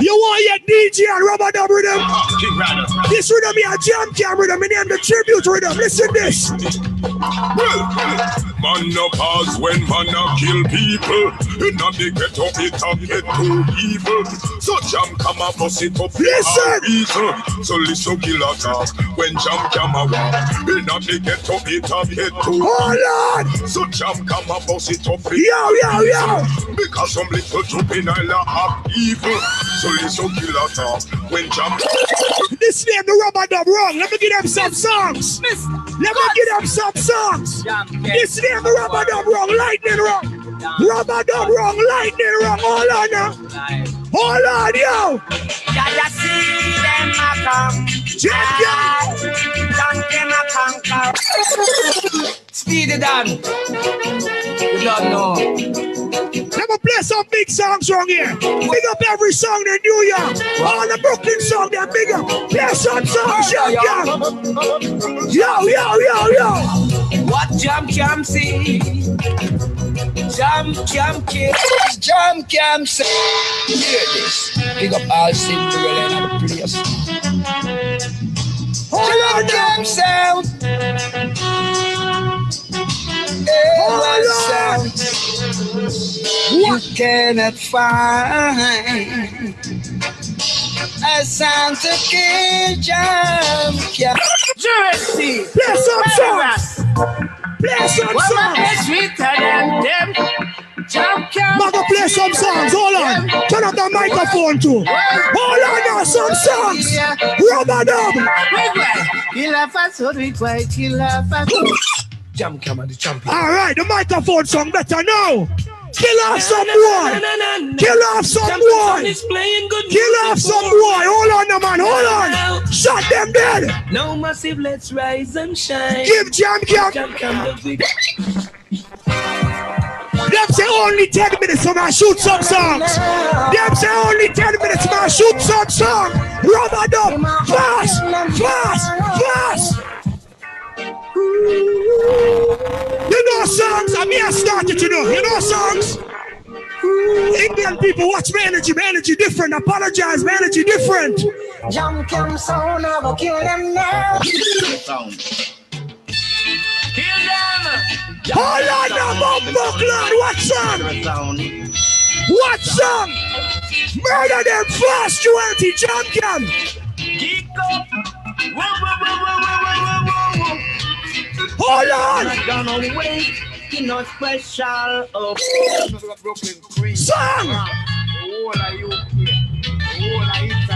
You want your DJ and rubber dub ah, rhythm? This rhythm here, Jamkam rhythm, me name the tribute rhythm. Listen this. Man no pause when man a kill people. Inna the ghetto it a get too evil. So jam come a bust it up Listen. a. So listen killer talk when jam come a walk. Inna the ghetto it a get too oh, Hold on. So jam come a bust it up Yo, yo, yo. Because some little juvenile have evil. So listen killer talk when jam. This name the rubber dub wrong. Let me give them some songs. Let me give them some songs. This name the rubber dub wrong. Lightning wrong. Rubber dub wrong. Lightning wrong. Hold on now. Hold on, yo. Gotta see them a come. Jam Done them a conquer. Speedy Dan You don't know Let me play some big songs wrong here. Big up every song in New York. All the Brooklyn song, they're big up. Play some songs, yo, yo. Yo, yo, yo, yo. What Jamkam see Jam cam kill Jamkam say, hear this. Big up all Cinderella in the place. Jamkam sound. A1 sound. You cannot find a sound to kill jam cam. Jersey. Play some songs. Play some Well, songs. best sweeter than them. Maga play some songs. Hold on. Turn up the microphone too. Hold on now, some songs. Rubber dub. Killer fast food, we quite killer fast food. Jamkam the champion. All right, the microphone song better now. Kill off some boy. Kill off some boy. Kill off some boy. Hold on, now, man. Hold on. Shot them dead. No massive, let's rise and shine. Give Jam. Jamkam the big. Them say only 10 minutes so I shoot some songs. Them say only 10 minutes so I shoot some song. Rubber dub. Fast, fast, fast. You know songs, I mean I started to know. You know songs? Indian people, watch my energy. My energy different. Apologize, my energy different. Jamkam sound, I go kill them now. Kill them. Hold on now, Bumbo Clan. What song? What song? Murder them fast, you anti Jamkam. Geek up. Whoa, whoa, whoa, whoa, whoa, whoa, whoa, whoa. Hold on. Not gonna wait. You know special. Oh. Song.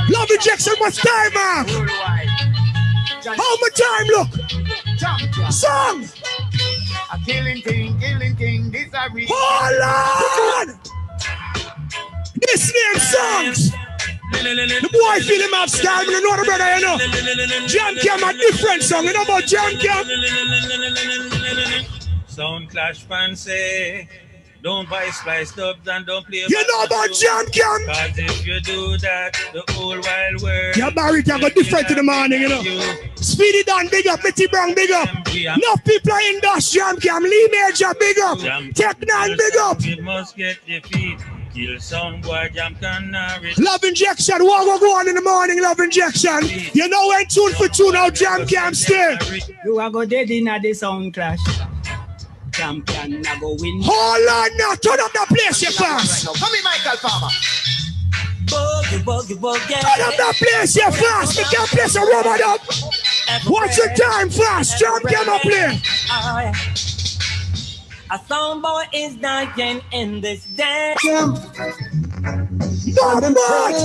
Love injection, much time, man. How much time, look? Song. A killing thing, killing thing. This a real. Hold on. This name songs. The boy feel him have style, you know the brother, you know. Jamkam a different song, you know about Jamkam? Sound clash fancy. Don't buy splice dubs and don't play. You know about Jamkam? Cause if you do that, the whole wild world. Yeah, Barry can go different in the morning, you know. Speedy Dan, big up. Betty Brown, big up. Enough people are in Dash Jam Cam. Lee Major, big up. Tech Nine, big up. You must get defeat. Kill some boy, jam canary. Love injection, what will go on in the morning, love injection. You know when tune for tune out Jamkam still. You are go dead in a the sound clash. Champion, I go win. Hold on now, turn up that place, you fast. Come in, Michael Farmer. Boogie, boogie, boogie. Turn up that place, you fast. We can't place a rubber up. What's the time, fast? Jamkam up play. Aye. A sound boy is dying in this day. Not much.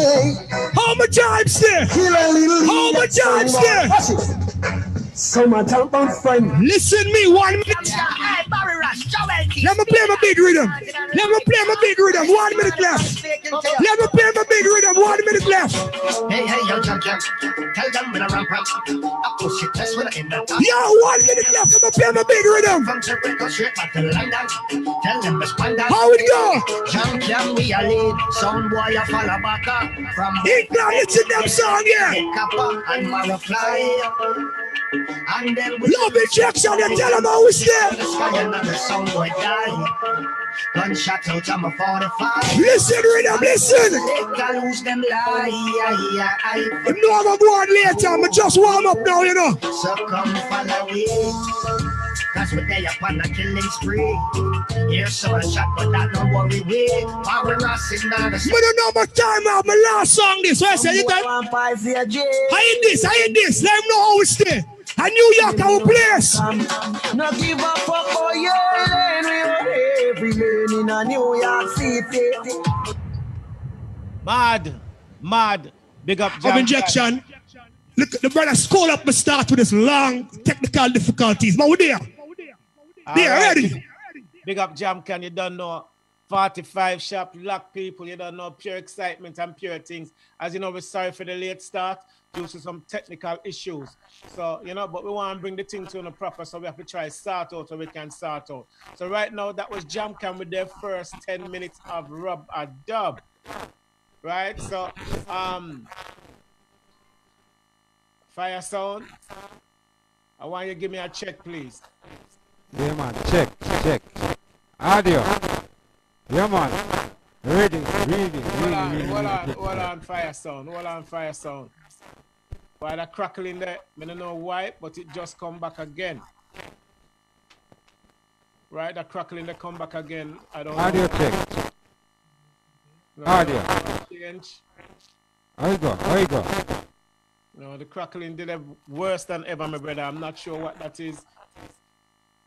How much time still? How much time still? Summertime friend. Listen me one minute. Hey, Barry Rush, Joel Let me play my big rhythm. Let me play my big rhythm. One minute left. Let me play my big rhythm. One minute left. Hey, hey, yo, jump, jump. Tell them when I ramp ramp. I push it, that's when I end up. Yo, one minute left. Let me play my big rhythm. From Jericho straight back to London. Tell them to span down. How it go? Jump, jump, we a lead. Sound boy, a follow back up. From Ignite, it's in them song, yeah. Kappa and Marafly. And then we Love injection, you tell them how we stay. The sky another sound boy die. Gunshot out of my 45. Listen, rhythm, listen. They can lose them lie. You know I'm gonna go on later. I'm just warm up now, you know. So come follow me. Cause we're there upon a killing spree. Here's some shot, but that no worry we. Power us is not a But you know my time out, my last song this. So I say, you can. I hit this, I hit this. Let them know how we stay. A New York, our place. No give a fuck about your lane. We on every lane in a New York City. Mad, mad. Big up Of Jam injection. Look, the brother school up me start with this long technical difficulties. But we're there. There, Alright. ready. Big up Jamkam, you don't know 45 shop, lock people, you don't know pure excitement and pure things. As you know, we're sorry for the late start due to some technical issues. So, you know, but we want to bring the thing to the proper, so we have to try start out so we can start out. So right now, that was Jamkam with their first 10 minutes of rub a dub. Right? So, um, Fire Sound, I want you to give me a check, please. Yeah, man. Check, check. Audio. Yeah, man. Ready, ready, ready. Hold on, hold on, hold on, fire sound, hold on, fire sound. Why that crackling there? I don't know why, but it just come back again. Right, that crackling there come back again. I don't Audio know. check. No, Audio. Change. How you go? How you go? No, the crackling did it worse than ever, my brother. I'm not sure what that is.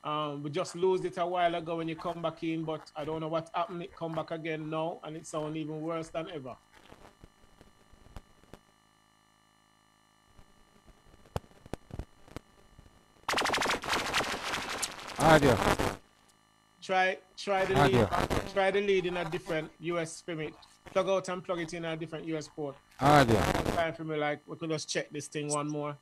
Um, we just lost it a while ago when you come back in, but I don't know what happened. It come back again now, and it sounds even worse than ever. Audio. Try try the Audio. lead, try the lead in a different US spirit. Plug out and plug it in a different USB port. Audio. Time for me like we could just check this thing one more.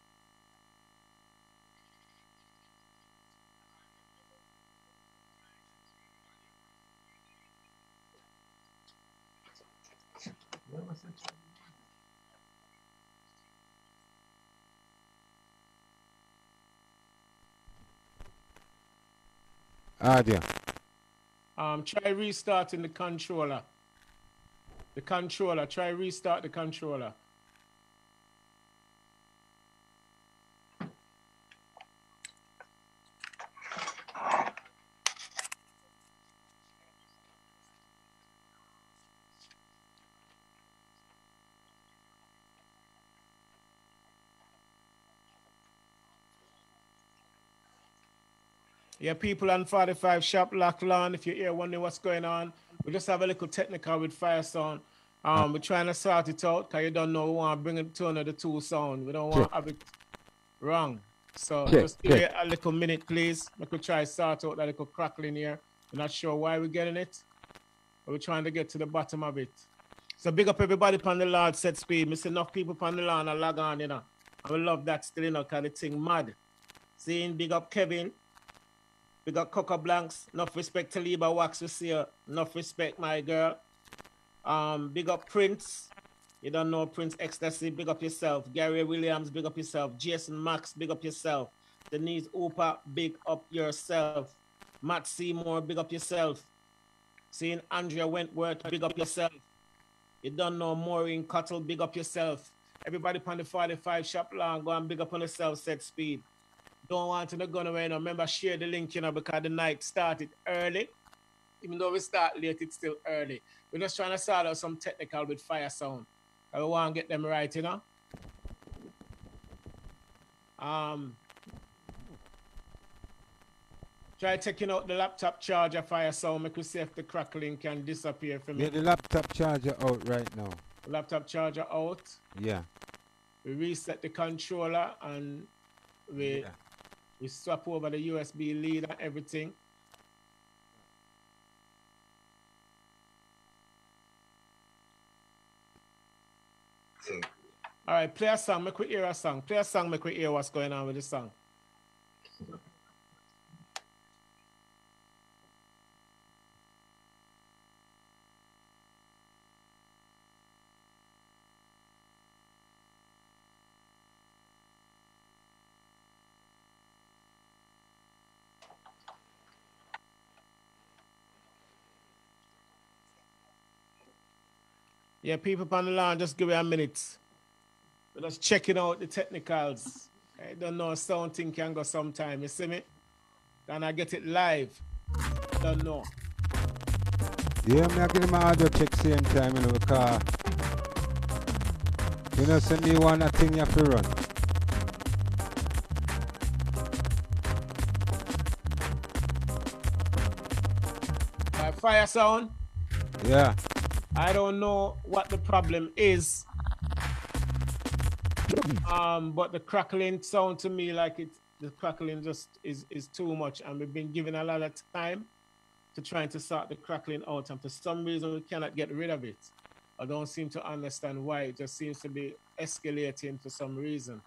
Audio. Um, try restarting the controller. The controller. Try restart the controller. Yeah, people on 45 Shop Lock Lawn, if you're here wondering what's going on, we just have a little technical with Fire Sound. Um, we're trying to sort it out because you don't know we want to bring it to another two sound. We don't want to have it wrong. So Check, just give check. a little minute, please. We could try to sort out that little crackling here. We're not sure why we're getting it, but we're trying to get to the bottom of it. So big up everybody on the Lord set speed. Miss enough people on the lawn and log on, you know. I love that still, you know, because the thing mad. Seeing big up Kevin. Big got Coca Blanks. Enough respect to Liba Wax we see you. Enough respect, my girl. Um, big up Prince. You don't know Prince Ecstasy, big up yourself. Gary Williams, big up yourself. Jason Max, big up yourself. Denise Ooper, big up yourself. Matt Seymour, big up yourself. Seeing Andrea Wentworth, big up yourself. You don't know Maureen Cuttle, big up yourself. Everybody on the 45 shop long, go and big up on yourself, set speed. Don't want to go away now. Remember, share the link, you know, because the night started early. Even though we start late, it's still early. We're just trying to sort out some technical with fire sound. I want to get them right, you know. Um, try taking out the laptop charger fire sound. Make we see if the crackling can disappear from Get it. the laptop charger out right now. Laptop charger out. Yeah. We reset the controller and we we swap over the USB lead and everything. All right, play a song. Make we hear a song. Play a song. Make we hear what's going on with the song. Yeah, people on the line, just give me a minute. We're just checking out the technicals. I don't know, something can go sometime, you see me? Can I get it live? Don't know. Yeah, me I give him a audio check same time, you know, because you know, send me one a thing you have to run. Fire sound. Yeah. I don't know what the problem is. Um, but the crackling sound to me like it the crackling just is is too much and we've been given a lot of time to trying to sort the crackling out and for some reason we cannot get rid of it. I don't seem to understand why it just seems to be escalating for some reason.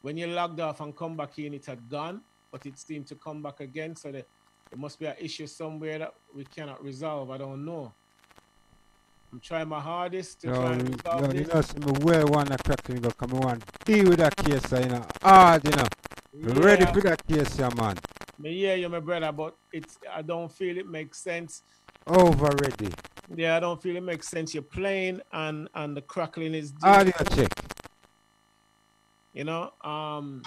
When you logged off and come back in, it had gone, but it seemed to come back again. So there, there must be an issue somewhere that we cannot resolve. I don't know. I'm trying my hardest to No, try and you- resolve no, you know, see me well want a crackling go come on. Deal with that case, you know. Hard, you know. Ready for that case, yeah, man. Me hear you, my brother, but it's I don't feel it makes sense. Over ready. Yeah, I don't feel it makes sense. You're playing and and the crackling is Audio check. You know, um,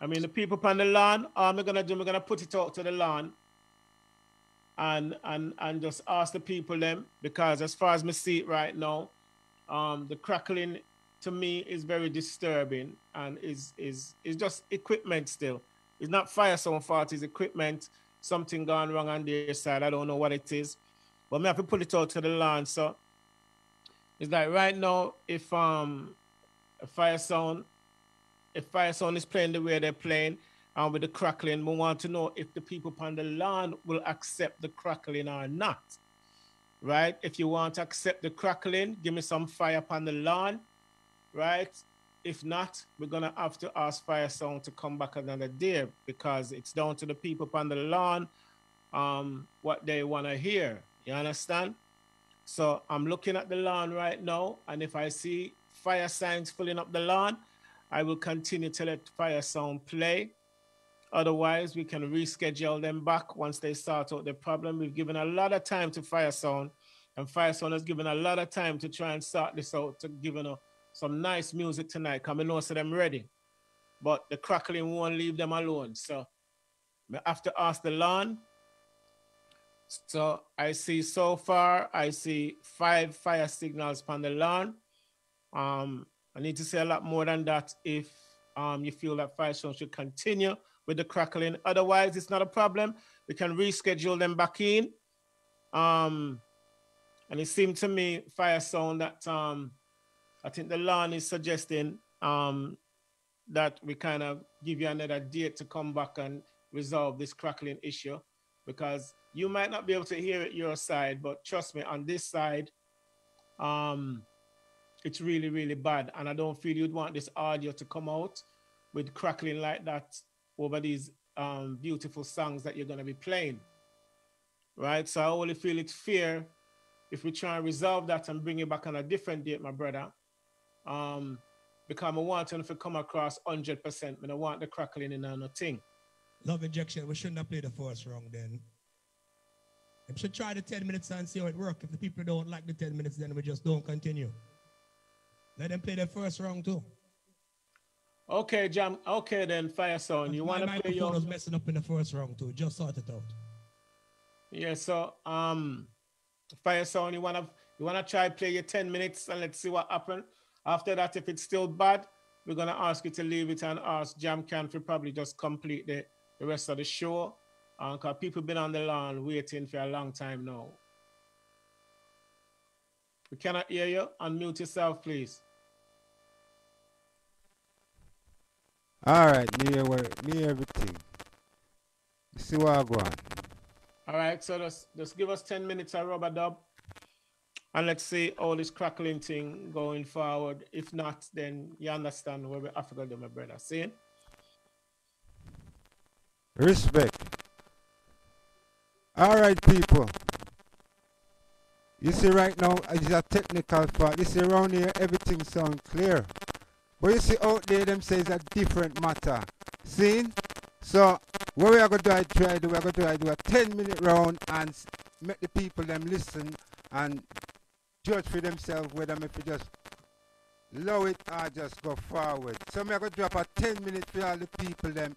I mean the people on the lawn. All I'm gonna do, I'm gonna put it out to the lawn, and and and just ask the people them because as far as me see it right now, um, the crackling to me is very disturbing and is is is just equipment still. It's not fire sound fault. It's equipment. Something gone wrong on their side. I don't know what it is, but me have to put it out to the lawn. So it's like right now, if um a fire sound if fire sound is playing the way they're playing and with the crackling, we want to know if the people upon the lawn will accept the crackling or not. Right? If you want to accept the crackling, give me some fire upon the lawn. Right? If not, we're gonna have to ask Fire Sound to come back another day because it's down to the people upon the lawn um what they want to hear. You understand? So I'm looking at the lawn right now, and if I see fire signs filling up the lawn, I will continue to let fire sound play. Otherwise, we can reschedule them back once they sort out the problem. We've given a lot of time to fire sound And Firesound has given a lot of time to try and sort this out, to you know, some nice music tonight. And know so them ready. But the crackling won't leave them alone. So I have to ask the lawn. So I see so far, I see five fire signals on the lawn. Um, I need to say a lot more than that if um, you feel that Firesound should continue with the crackling. Otherwise, it's not a problem. We can reschedule them back in. Um, and it seemed to me, Firesound, that um, I think the lawn is suggesting um, that we kind of give you another date to come back and resolve this crackling issue because you might not be able to hear it your side, but trust me, on this side, um, it's really, really bad. And I don't feel you'd want this audio to come out with crackling like that over these um, beautiful songs that you're going to be playing. Right? So I only feel it's fair if we try and resolve that and bring it back on a different date, my brother. Um, because I want to come across 100%, but I want the crackling in another thing. Love injection. We shouldn't have played the first wrong then. We should try the 10 minutes and see how it works. If the people don't like the 10 minutes, then we just don't continue. Let them play the first round too. Okay, Jam. Okay, then Firesound. You want to play your? was messing up in the first round too. Just sort it out. Yeah. So, um, Firesound, you wanna you wanna try play your ten minutes and let's see what happens. After that, if it's still bad, we're gonna ask you to leave it and ask Jam Cam for probably just complete the, the rest of the show. Because uh, people been on the lawn waiting for a long time now. We cannot hear you. Unmute yourself, please. All right, me me everything. You see what I go on. All right, so just, just give us 10 minutes uh, of rubber dub. And let's see all this crackling thing going forward. If not, then you understand where we go do, my brother. See? Respect. All right, people. You see right now, it's a technical part. You see around here, everything sound clear. But you see out there, them say it's a different matter. See? So, what we are going to do, I try do, we are going to do a 10 minute round and make the people them listen and judge for themselves whether if you just low it or just go forward. So I'm going to drop a 10 minutes for all the people them.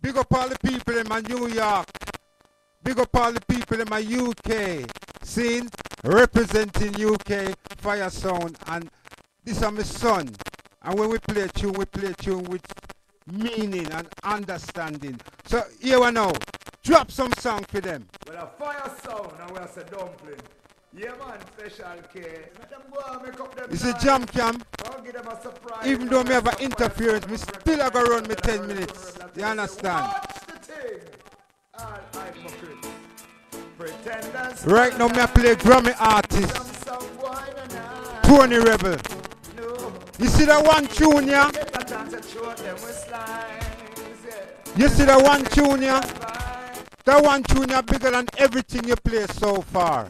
Big up all the people in my New York. Big up all the people in my UK. Seen? Representing UK Firesound and this is my son. And when we play a tune, we play a tune with meaning and understanding. So here we now. Drop some song for them. Well, a fire sound and we say dumpling. Yeah, man, special care. Let them go and make up them It's a jam cam. I'll give them a surprise. Even though me have an interference, me still a go run me 10 minutes. You understand? Watch the thing. All hypocrites. Pretenders. Right now me a play Grammy artist. Tony Rebel. You see that one tune, yeah? You see that one tune, yeah? That one tune yeah, bigger than everything you play so far.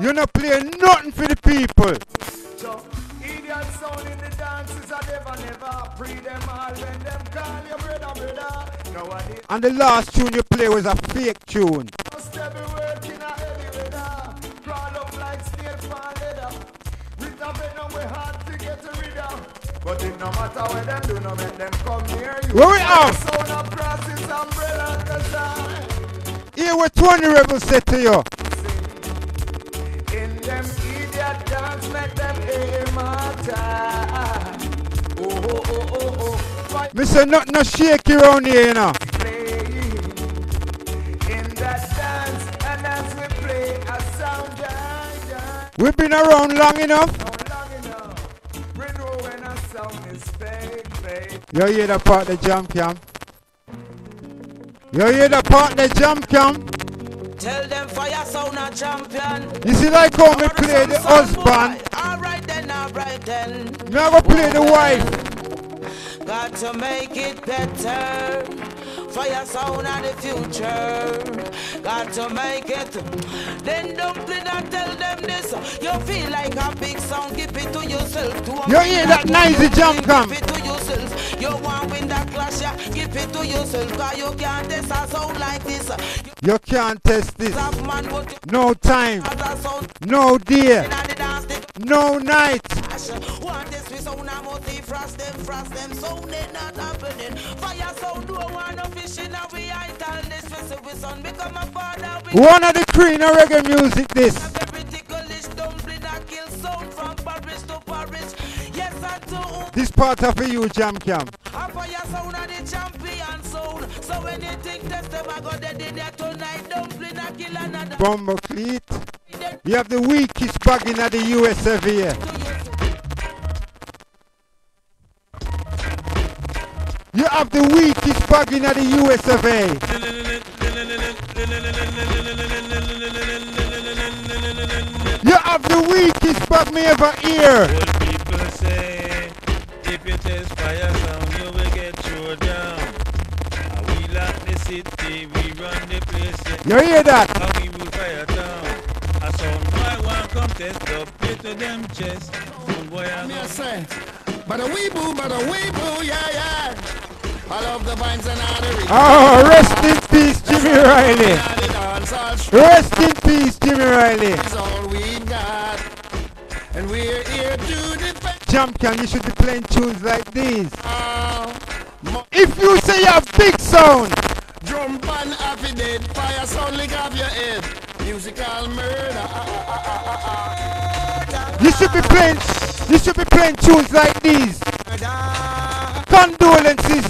You're not playing nothing for the people. And the last tune you play was a fake tune. But it no matter what them do, no make them come near you. Where we are? Sound of crosses, umbrella, cause Hear what Tony Rebel said to you. In them idiot dance, make them aim attack. Oh, oh, oh, oh, oh. Fight say nothing no shaky around here, you know. in that dance, and as we play a sound, jai, jai. We've been around long enough. You hear the part the jam cam? You hear the part the jam cam? Tell them fire sound a champion. You see like how me play the husband? Alright then, alright then. Me I go play the wife. Got to make it better. Fire sound of the future. Got to make it. Then dumpling and tell them this. You feel like a big sound, give it to yourself. To You hear that noisy jam come. Give it to yourself. You want win that clash, yeah. Give it to yourself. Cause you can't test a sound like this. You can't test this. No time. No day. No night. Want this we sound a multi frost them, frost them sound it not happening. Fire sound do want no fishing and we ain't all this we see we son become a father. We One of the queen of reggae music this. every ticklish dumpling that kill sound from Paris to Paris. Yes and to whom This part of a you jam cam. a fire sound of the champion sound. So when you think test them I go dead in there tonight dumpling a kill another. Bomber fleet. You have the weakest bag in the US every year. You have the weakest bag in the US of A. You have the weakest bag me ever hear. People say, if you test fire sound, you will get thrown down. We lock the city, we run the place. You hear that? And we will fire town. A sound boy want come test up, play to them chest. Sound boy I a say, but a wee boo, but a wee boo, yeah, yeah. I love the vines and all. Oh, rest in peace, Jimmy Riley. All the dance, all sh- Rest in peace, Jimmy Riley. is all we got. And we're here to defend. Champion, you should be playing tunes like these. Oh, if you say you have big sound, Drum and happy dead, fire sound lick off your head. Musical murder. you should be playing. You should be playing tunes like these. Condolences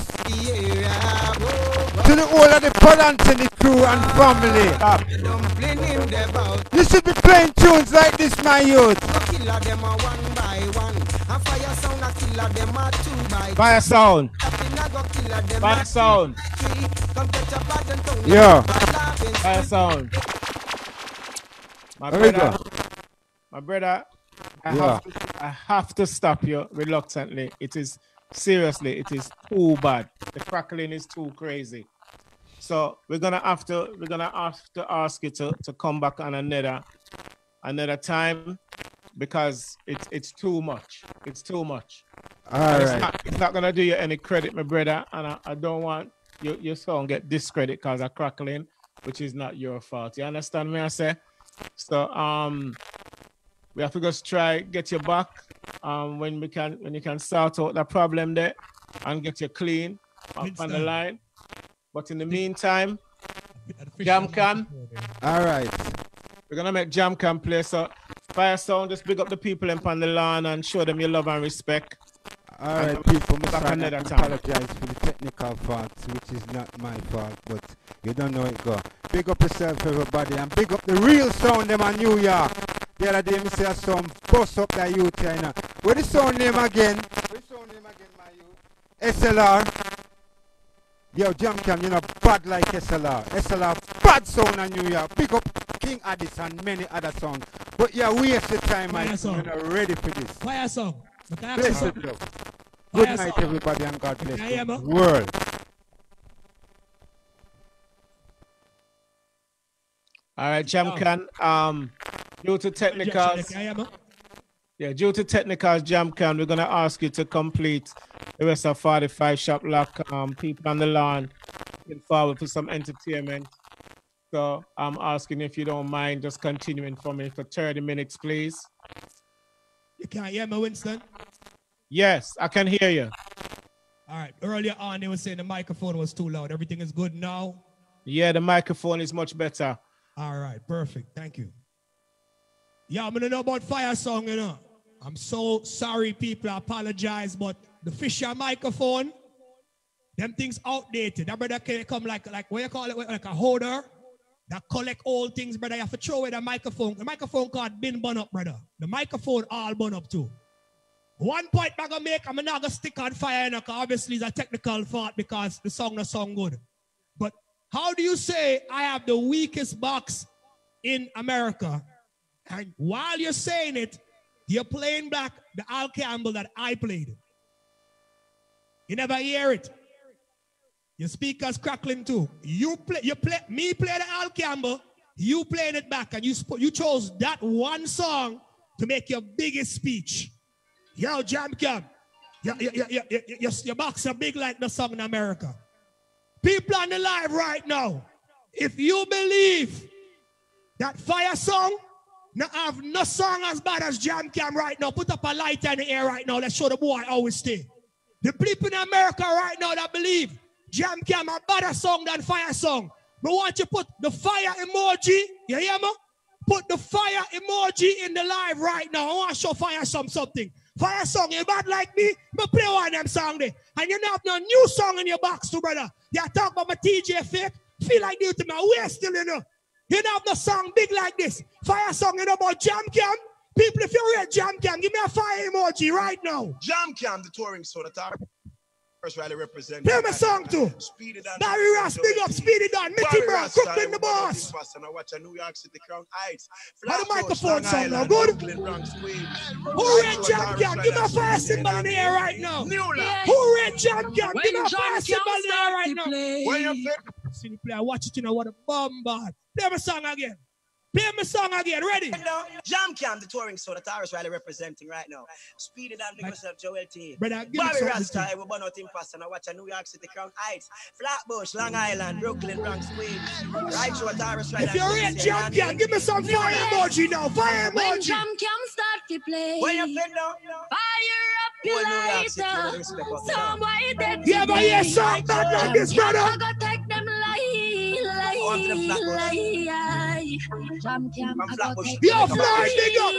to the whole of the Paul Anthony crew and ah, family. You should be playing tunes like this, my youth. Killer a one by. A fire sound a killer a Fire sound. killer them Fire sound. Come get your blood and tongue. Yeah. Fire sound. My brother, my brother, I, Yeah. have to, I have to stop you reluctantly. It is seriously, it is too bad. The crackling is too crazy. So we're gonna have to we're gonna have to ask you to, to come back on another another time because it's it's too much. It's too much. All it's right. not, it's not gonna do you any credit, my brother, and I, I don't want your your song get discredit because of crackling, which is not your fault. You understand me? I say. So um, we have to just try get you back um when we can when you can sort out that problem there and get you clean up on the line. But in the meantime, Jam Cam. All right. We're gonna make Jam Cam play. So Fire Sound, just big up the people in on the lawn and show them your love and respect. All right, And people, back another I time. apologize for the technical faults, which is not my fault, but you don't know it go. Big up yourself, everybody, and big up the real sound them in New York. The other day, me see a song bust up that youth here, you know. What the sound name again? What is the sound name again, my youth? SLR. Yo, Jam Cam, you know, bad like SLR. SLR, bad sound in New York. Pick up King Addis and many other songs. But yeah, waste the time, I Fire song. you're not ready for this. Fire song. But can you Blessed love. Good Fire night, song. everybody, and God bless Can I the world. All right, Jam Cam. Um, due to technicals, Can I hear me? yeah, due to technicals, Jam Cam, we're gonna ask you to complete the rest of 45 shop lock. Um, people on the lawn, looking forward for some entertainment. So I'm asking if you don't mind just continuing for me for 30 minutes, please. You can't hear me, Winston? Yes, I can hear you. All right. Earlier on, they were saying the microphone was too loud. Everything is good now. Yeah, the microphone is much better. All right. Perfect. Thank you. Yeah, I'm gonna know about fire song, you know. I'm so sorry, people. I apologize, but the Fisher microphone, them things outdated. That brother can come like like what you call it, like a holder that collect all things, brother. You have to throw away the microphone. The microphone card been bun up, brother. The microphone all bun up too. One point I'm gonna make, I'm gonna stick on fire, you know, obviously it's a technical fault because the song not sound good. But how do you say I have the weakest box in America? And while you're saying it, you're playing back the Al Campbell that I played. You never hear it. Your speakers crackling too. You play, you play, me play the Al Campbell, you playing it back, and you you chose that one song to make your biggest speech. Yo, Jam Cam, your, your, your, your, your, your box are big like the song in America. People on the live right now. If you believe that fire song now I have no song as bad as Jam Cam right now, put up a light in the air right now. Let's show the boy how we stay. The people in America right now that believe Jam Cam a better song than fire song. But want you put the fire emoji, you hear me? Put the fire emoji in the live right now. I want to show fire some something. Fire song, you bad like me? But play one of them song there. And you don't have no new song in your box too, brother. You talk about my TJ fit. Feel like you to my waist still, you know. You don't song big like this. Fire song, you know about Jam Cam? People, if you're real Jam Cam, give me a fire emoji right now. Jam Cam, the touring soda top. First rally represent. Play my song too. Speedy Dan. Barry Ross, big up, Speedy Dan, Mickey Brown, Brooklyn the boss. And I watch a New York City Crown Heights. How the microphone sound now? Good? Who read Jam Cam? Give me a fire symbol in the air right now. Who read Jam Cam? Give me a fire symbol in the air right now. When you play. See the play, watch it, you know what a bombard. Play my song again. Play my song again. Ready? Jam Cam, the touring soda Taurus rally representing right now. Speedy Dan, big yourself, Joel T. Brother, give me Barry something Rasta, to- I will burn out in fast and I watch a New York City Crown Heights. Flatbush, Long Island, Brooklyn, Bronx, Queens. Right through a Taurus rally. If you're in Jam Cam, give me some fire emoji now. Fire When emoji. Jam Cam start to play, When you fit down, fire up your When New York City, lighter. respect up. Somebody dead Yeah, but yeah, today. song bad like this, Jam Cam, brother. I go take them lie, On to the lie, Flatbush. lie. Yo, them Fly, big up.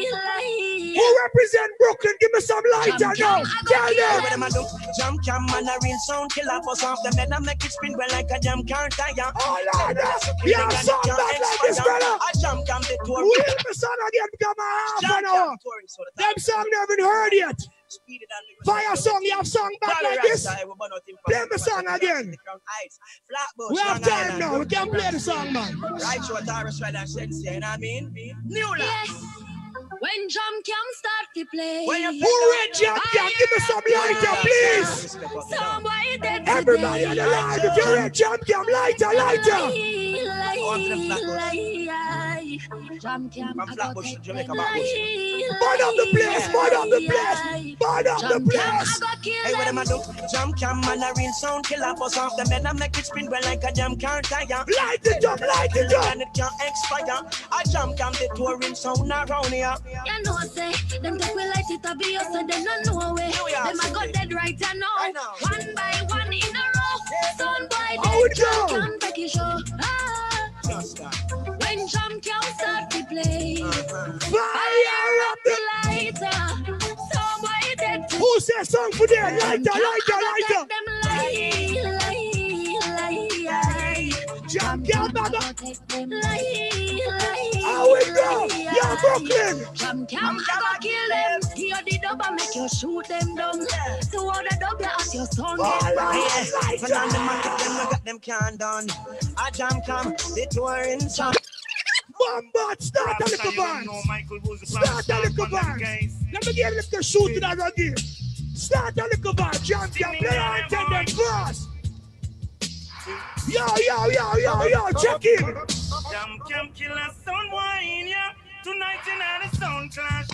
Who represent Brooklyn? Give me some lighter Jam now. I go Tell them. What am I do? Jam Cam man a real sound killer Bust off the head and make it spin well like a jam car tire Oh, Lord, you have song bad like this, brother. A jam cam the tour Will my son again become a half an hour? touring so Them song never heard yet. Speedy Dan, big Fire song, you have song bad Barry like this. Rasta, I will burn out in Play the song watch a New York again. City Crown Heights. Flatbush, We have time now. We Brooklyn, can play the song, man. Right through a Taurus rally and Shensi, you know what I mean? New York. Yes. When Jam Cam start to play, When you Who read Jam Cam? Give me some lighter, please. somebody dead Everybody on the line, if you're read Jam Cam, lighter, lighter. Jam Cam, From I go Flatbush, take Jamaica, them Backbush. lie, Burn up the place, burn up the place, burn up the Jam Cam, place. go Hey, what am I do? Jam cam man a real sound killer Bust off the head and make it spin well like a jam car tire Light it up, light it up. And it can't expire A jam cam the touring sound around here You know, say, them take we light it up, you say they don't know way. New York Them I got dead right now. Right. One by one in a row. Son boy How it dead, go? Jam Cam take it show. Ah, Just that when Jam Cam start to play, Fire up the. lighter. Son boy dead. Who said song for them? Lighter, lighter, I lighter. Jam Cam, I mother. go take them lie, lie. How it go? Yeah, Brooklyn. Jam Cam, I go kill them. Hear the dub and make you shoot them down. So all the dub you ask your son. Oh, them. Lord, Hey, but on the lighter. market them we got them can done A jam cam the touring sound Bombard, start a little band. Start a little band. Let me get a little shoot to that again. Start a little band. Jam Cam, play on attendant first. Yo, yo, yo, yo, yo, check in. Jam Cam killer sound wine, yeah. Tonight in the sound clash.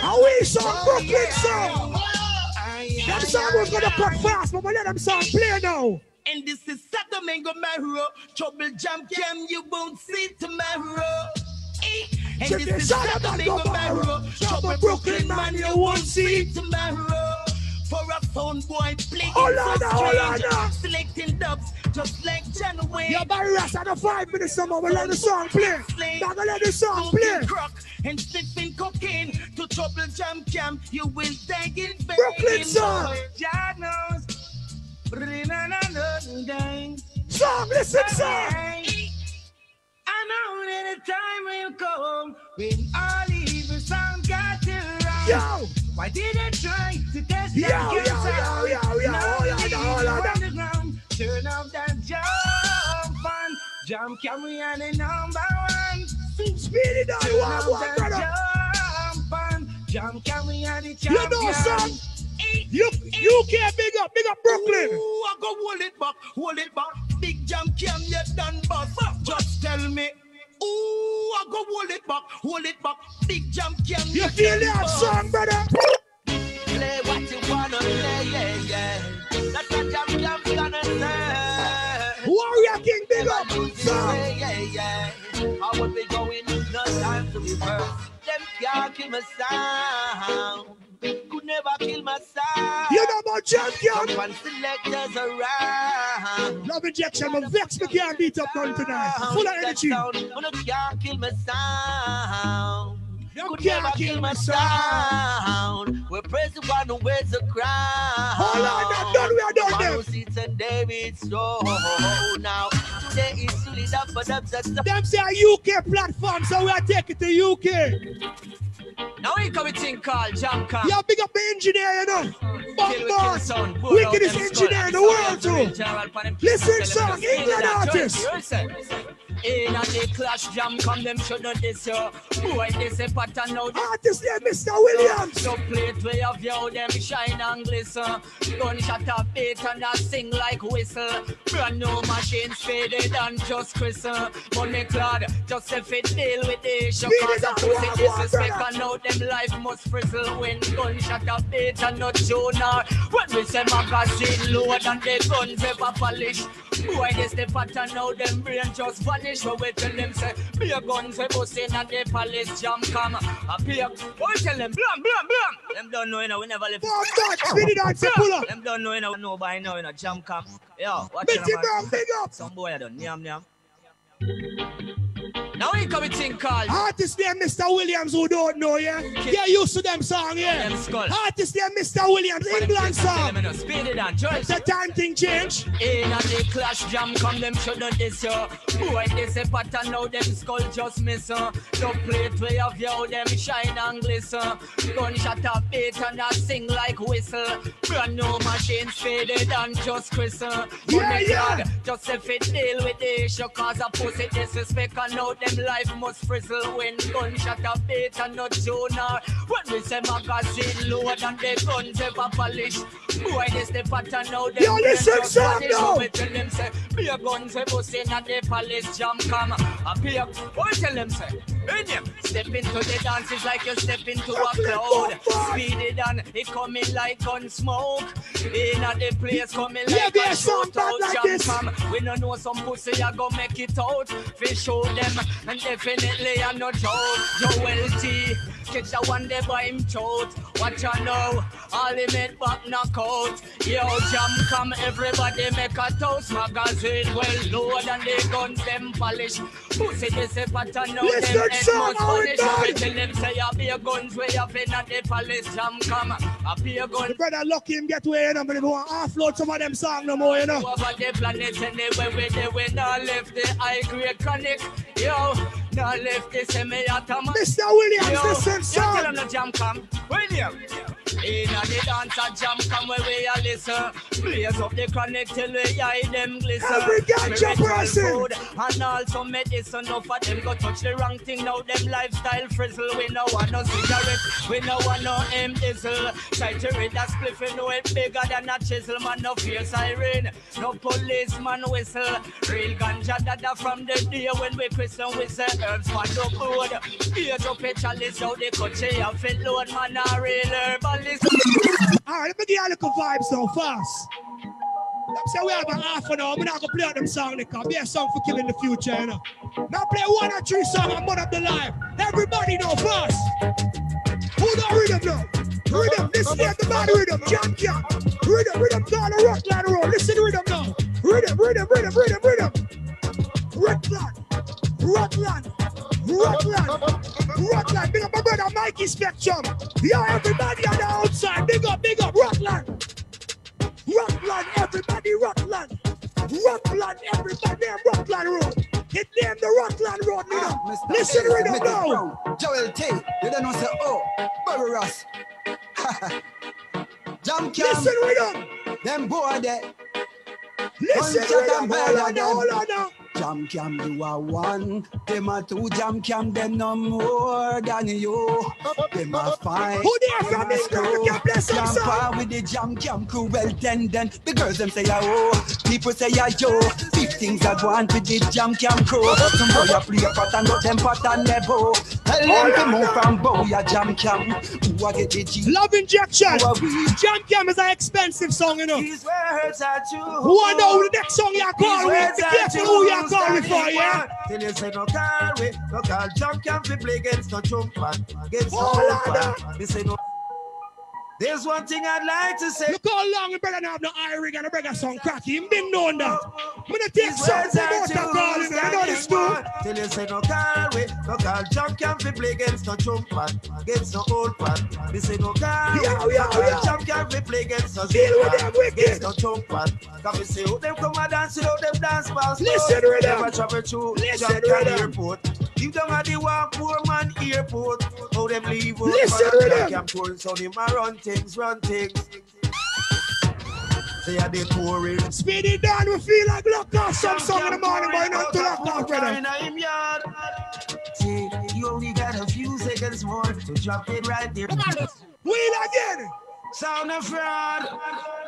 How we song Brooklyn song? Them song was gonna pop fast, but we let them song play now. And this is Sacramento Marrow. Trouble Jam Cam, you won't see tomorrow. Eh, And this this is out, I'm Sacramento not Marrow. gonna- Trouble Brooklyn man, you won't see tomorrow. For a phone boy playing on so strange, selecting dubs just like John Wayne. Yo, Barry Ross, another five minutes, someone will let the song play. Gonna let the song play. Crack and sniffing cocaine to trouble jam cam. You will die in vain. Brooklyn song. Bring-a-na-na-na-na. Song, listen, song. I know that a time will come when all evil sound got to run. Yo. Why did I try to test Yo, that yo, good yo, sound? yo, yo, Now hold on, the hold on, ground. Turn off that jump on. Jump we are the number one. Speedy down, Turn one, off one, that brother. jump on. Jump we are the You champion. know, son. You, you can't big up, big up Brooklyn. Ooh, I go hold it back, hold it back. Big jump cam, you done bust. Just tell me. Ooh, I go hold it back, hold it back. Big jam cam, You feel that song, brother? Play what you wanna play, yeah, yeah. That's what jam cam gonna say. Who are Yeah, yeah, yeah. How would be going? No time to be first. Them can't kill my sound. Never kill my. You know about champion. Some selectors around. Love injection, but vex me can't beat up none tonight. Full of energy. But no can't kill my sound. You Could never kill my my sound. We praise the one who wears the crown. Hold on, not done, we are done The one there. sits on David's throne. Now, today is fully up for them. Them say a UK platform, so we are taking to UK. Now we come with thing called Jam Camp. Yeah, big up the engineer, you know. Kill Bomb with Boss. kill sound, Wickedest engineer in the world, too. Listen, song, England artist. In a the clash jam come them should not this yo. Boy this a pattern now. Artist name Mr. Williams. So play it way of yo them shine and glisten. Gunshot a beat and a sing like whistle. Brand new machines faded and just christen. Money clad just if it deal with the issue. Cause a pussy disrespect and now them life must frizzle. When gunshot a beat and not Jonah. When we say magazine load and the guns ever polish. Boy this the pattern now them brain just vanish. So we tell them say be a guns we busting and the palace jam come. A a boy tell them blam blam blam. Them don't know you know we never left. Bomb God, spin it out, say pull up. Them don't know you know no by now you know jam come. Yo, watch it Brown, big up. Some boy I done yam yam. Now we come with thing called Artist name Mr. Williams who don't know, yeah? Get used to them song, yeah? Them. Artist name Mr. Williams, England song. Them, you know, Speed it and. The time thing change. In a the clash jam come them should not this yo. Boy this a pattern now them skull just miss uh. Don't play it way of yo them shine and glisten. Gunshot a beat and a sing like whistle. Brand new machines faded and just christen. Yeah, yeah. Just if it deal with the issue cause a pussy disrespect and now them life must frizzle when gunshot a beat and not Jonah. When we say magazine load and the guns ever polish. Boy this the pattern now them Yo, listen, vanish. now. We tell them say, be a guns we busting at the palace jam come. A be a, we tell them say, in him, step into the dances like you step into a cloud. Speed it on, it coming like gun smoke. In at the place coming Yeah, like be a a song bad shootout like jam come. We don't know some pussy I go make it out. We show them, and definitely I'm no joke. Joel T. Catch the one there by him throat. Watch out now, all him head back knockout. Yo, jam come, everybody make a toast magazine. Well load and the guns them polish. Pussy this a pattern now, them head must punish. We tell them say, I be a guns way up in at the palace jam come. I be a gun The brother lucky him get away, you know, but he go and offload some of them songs no more, you know. over the planet anywhere we not left the high grade chronic. Yo, now not left the semi atomic. Mr. Williams, Yo, listen, you son. tell them the jam come. William. In a the dance a jam come where we a listen. Blaze up the chronic till we eye them glisten. Every Spiritual person. and also medicine. Enough of them go touch the wrong thing. Now them lifestyle frizzle. We no want no cigarette. We no want no M diesel. Try to read that spliff. We know it bigger than a chisel. Man, no fear siren. No policeman whistle. Real ganja dada from the day when we christen. We say herbs for the good. Here to pitch a list out the country. I feel load man a real herbalist. All right, let me you a little vibes now, fast. Them say we have a half an hour. I'm not gonna play them song because be a song for killing the future, you know. Now play one or three songs and mud up the live. Everybody know fast. Who don't rhythm now? Rhythm, listen to the bad rhythm, jam jam. Rhythm, rhythm, call a rockland roll. Listen to rhythm now. Rhythm, rhythm, rhythm, rhythm, rhythm. Rockland, Rockland, Rockland, Rockland. Big up my brother Mikey Spectrum. Yo, everybody on the outside. Big up, big up, Rockland. Rockland, everybody, Rockland. Rockland, everybody, Rockland Road. It named the Rockland Road, you ah, know. Listen to it now. Joel T, you don't know say oh, Barry Ross. Jam Cam. Listen with them. Them boy there. Listen them. and Hold on hold on. Jam Cam you are one. Them are two Jam Cam, them no more than you. Them are fine. Who there from England? You can play some Jam song. with the Jam Cam crew. Well then, then the girls them say oh, people say yo. Big things want with the Jam Cam crew. Some boy a play a pot and not them pot and. Tell them to move from bow ya Jam Cam. Who a get the G? Love injection. Jam Cam is an expensive song, you know. These words are true. Who I know the next song you call with? Be careful who you don't me for, yeah? Till you say no call we, no call jump we play against no jump man, against no Oh, jump man. Me say no. There's one thing I'd like to say. Look how long you better have no iron and a brother song cracky. Him been known that. I'm gonna take These some words are promoter too calling. You know this too. Till you say no call we, no call jump camp we play against no jump man, against no old man. Me say no call we, Yo, no yo. jump camp we play against no Deal with them wicked. against no jump man. Cause me say oh them come and dance without them dance pass. Listen, rhythm. Never travel through Listen, rhythm. airport. You don't have the walk poor man airport. How them leave out Listen, rhythm. jump camp tour, so them a run things, run things. Say I did touring. Speed it down, we feel like lock off some song in the morning, but not to lock off, brother. See, you only got a few seconds more to drop it right there. Wheel again. Sound of fraud.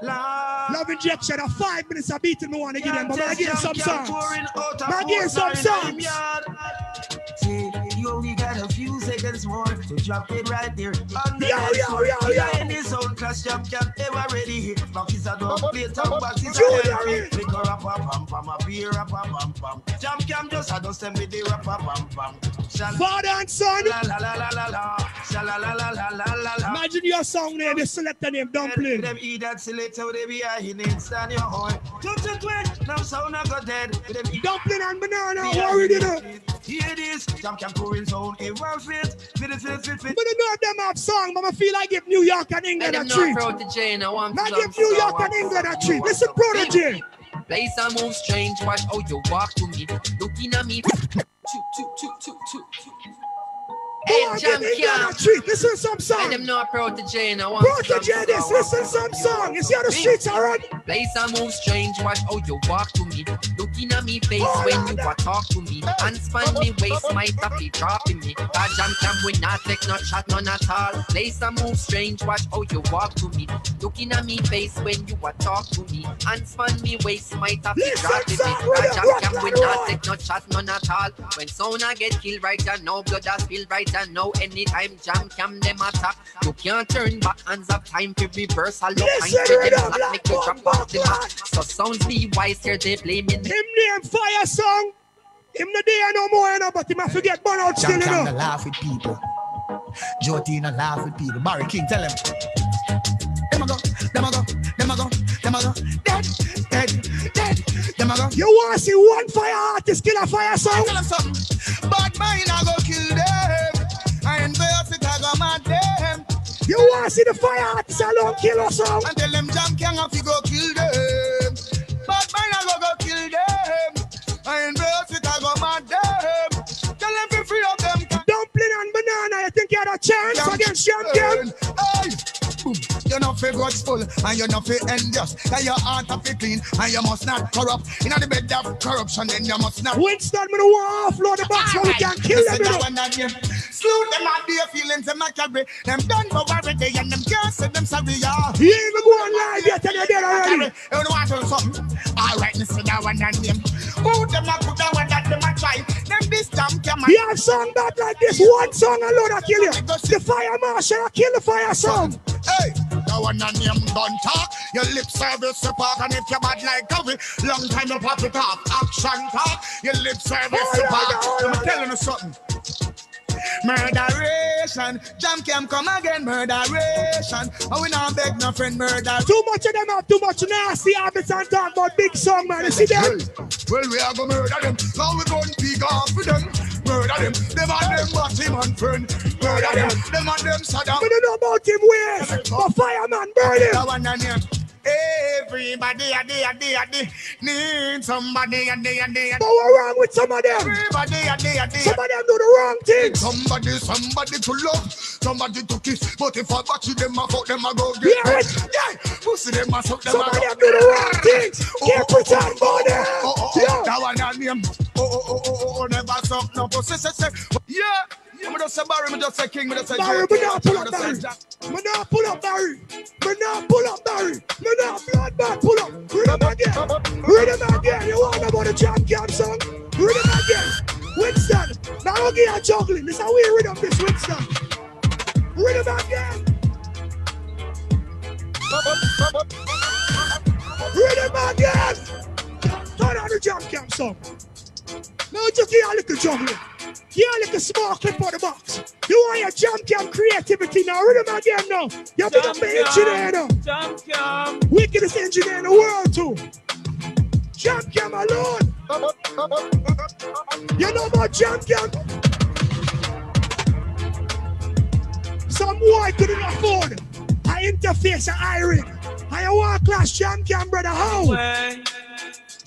Lord. Love injection of five minutes of beating me want to give them, but I give some songs. I give some water in him songs. Yard. Only got a few seconds more to drop it right there. On the Yo, yo, yo, yo. Yeah, Any sound class jump can ever ready hit. Back is a dog, play top box is a Junior, healthy. eh? Rap a pam pam, a beer rap a pam pam. Jump can just a dust them with the rap a pam pam. Father and son. La la la la la la. La la la la la la la. Imagine your song name, you select the name Dumpling. Them eat that selector, they be a in stand your horn. Two to twin, now sound I got dead. Dumpling and banana, a worried in you know. it. Hear this, jump can pour in zone, it won't fit. Fit it, fit, fit, fit. But I know them have song, but I feel like give New York and England a them treat. not protege, and I want Now give New York and England a treat. Listen, protege. Place I move strange, watch how you walk to me. Looking at me. Choo, choo, choo, choo, choo, choo. On, jam give England camp. treat. Listen some And song. them not protege, and I want to Protege this, listen want some to song. You see how the streets are run? Place I move strange, watch oh, how you walk to me. Looking at me face Oh, when you a talk to me. And span me waist, have be dropping me. Cause jam cam we not take no shot, none at all. Place I move strange, watch oh, how you walk to me. Looking at me face when you a talk to me. And span me waist, be Listen, dropping me. brother, jam cam we not take no shot, none at all. When sound I get killed right and now blood I spill right and now anytime jam cam them attack. You can't turn back hands up time for reversal. Look time Listen, for them rhythm, slap, make you drop off the mat. So sounds be wise here, they blaming Him name Fire Song. Him the day no more, you know, but him I forget burn out still, Jam you know. no laugh with people. Joe Tina laugh with people. Barry King, tell him. Them a go, them a go, them a go, them a go. Dead, dead, dead. Them a go. You want to see one fire artist kill a fire song? Tell him something. Bad mind I go kill them. Ain't verse it I go mad them. You want to see the fire artist alone kill a song? And tell them Jam King have to go kill them. Bad mind I go go kill them. I ain't verse it I go mad them. Tell them to free up them. Dumpling and banana, you think you had a chance against Jam Cam? Hey. You're not feel grudgeful and you're not feel envious. And your heart have clean and you must not corrupt. In the bed of corruption, then you must not. Winston, me want to offload the box so we can kill them, you know. Slew them out their feelings, them a carry. Them done for already and them can't say them sorry, yeah. You even go on live yet and you're dead already. You know what, something? Alright, listen, that one and them. Who them a put that one that them a try? Them this jam come You have song bad like this, one song alone I kill you. The fire marshal I kill the fire song. Hey, that one and them gun talk. Your lip service support, and if you're bad like coffee, long time you pop it off. Action talk, your lip service support. I'm telling you something. Murderation, jam cam come again, murderation. Oh, we not beg no friend murder. Too much of them have too much nasty habits and talk about big song, man. You see them? Well, we are gonna murder them. Now we gonna pick off with them. Murder them. Them and them body man friend. Murder them. Them and them Saddam. We don't know about him ways, but fireman burn him. That one and him. Everybody a day a day a day need somebody a day a day. But what wrong with some of them? Everybody a day a day. Some of them do the wrong thing. Somebody, somebody to love, somebody to kiss. But if I watch them, I fuck them, I go Yeah, get right. Yeah, pussy them, I suck them, Some I of go them do the wrong things. Can't pretend about them. Oh, oh, oh, Yeah. that one and name. Oh, oh, oh, oh, oh, oh, never suck no pussy. Yeah. I'm just say Barry, me just say King, me just say Barry, me not pull up Barry. Me not pull up Barry. Me not pull up Barry. Me not blood back pull up. Read them again. Read them again. You want about the jam cam song? Read them again. Winston. Now you juggling. This is how we read them this Winston. Read them again. Read them again. Turn on the jam cam song. No, just hear a little juggling. Hear a little small clip on the box. You want your jam cam creativity now. Rhythm again now. You big up the engineer now. Jam cam. Wickedest engineer in the world too. Jam cam alone. You know about jam cam? Some boy couldn't afford I interface a iron. I a world class jam cam brother. How?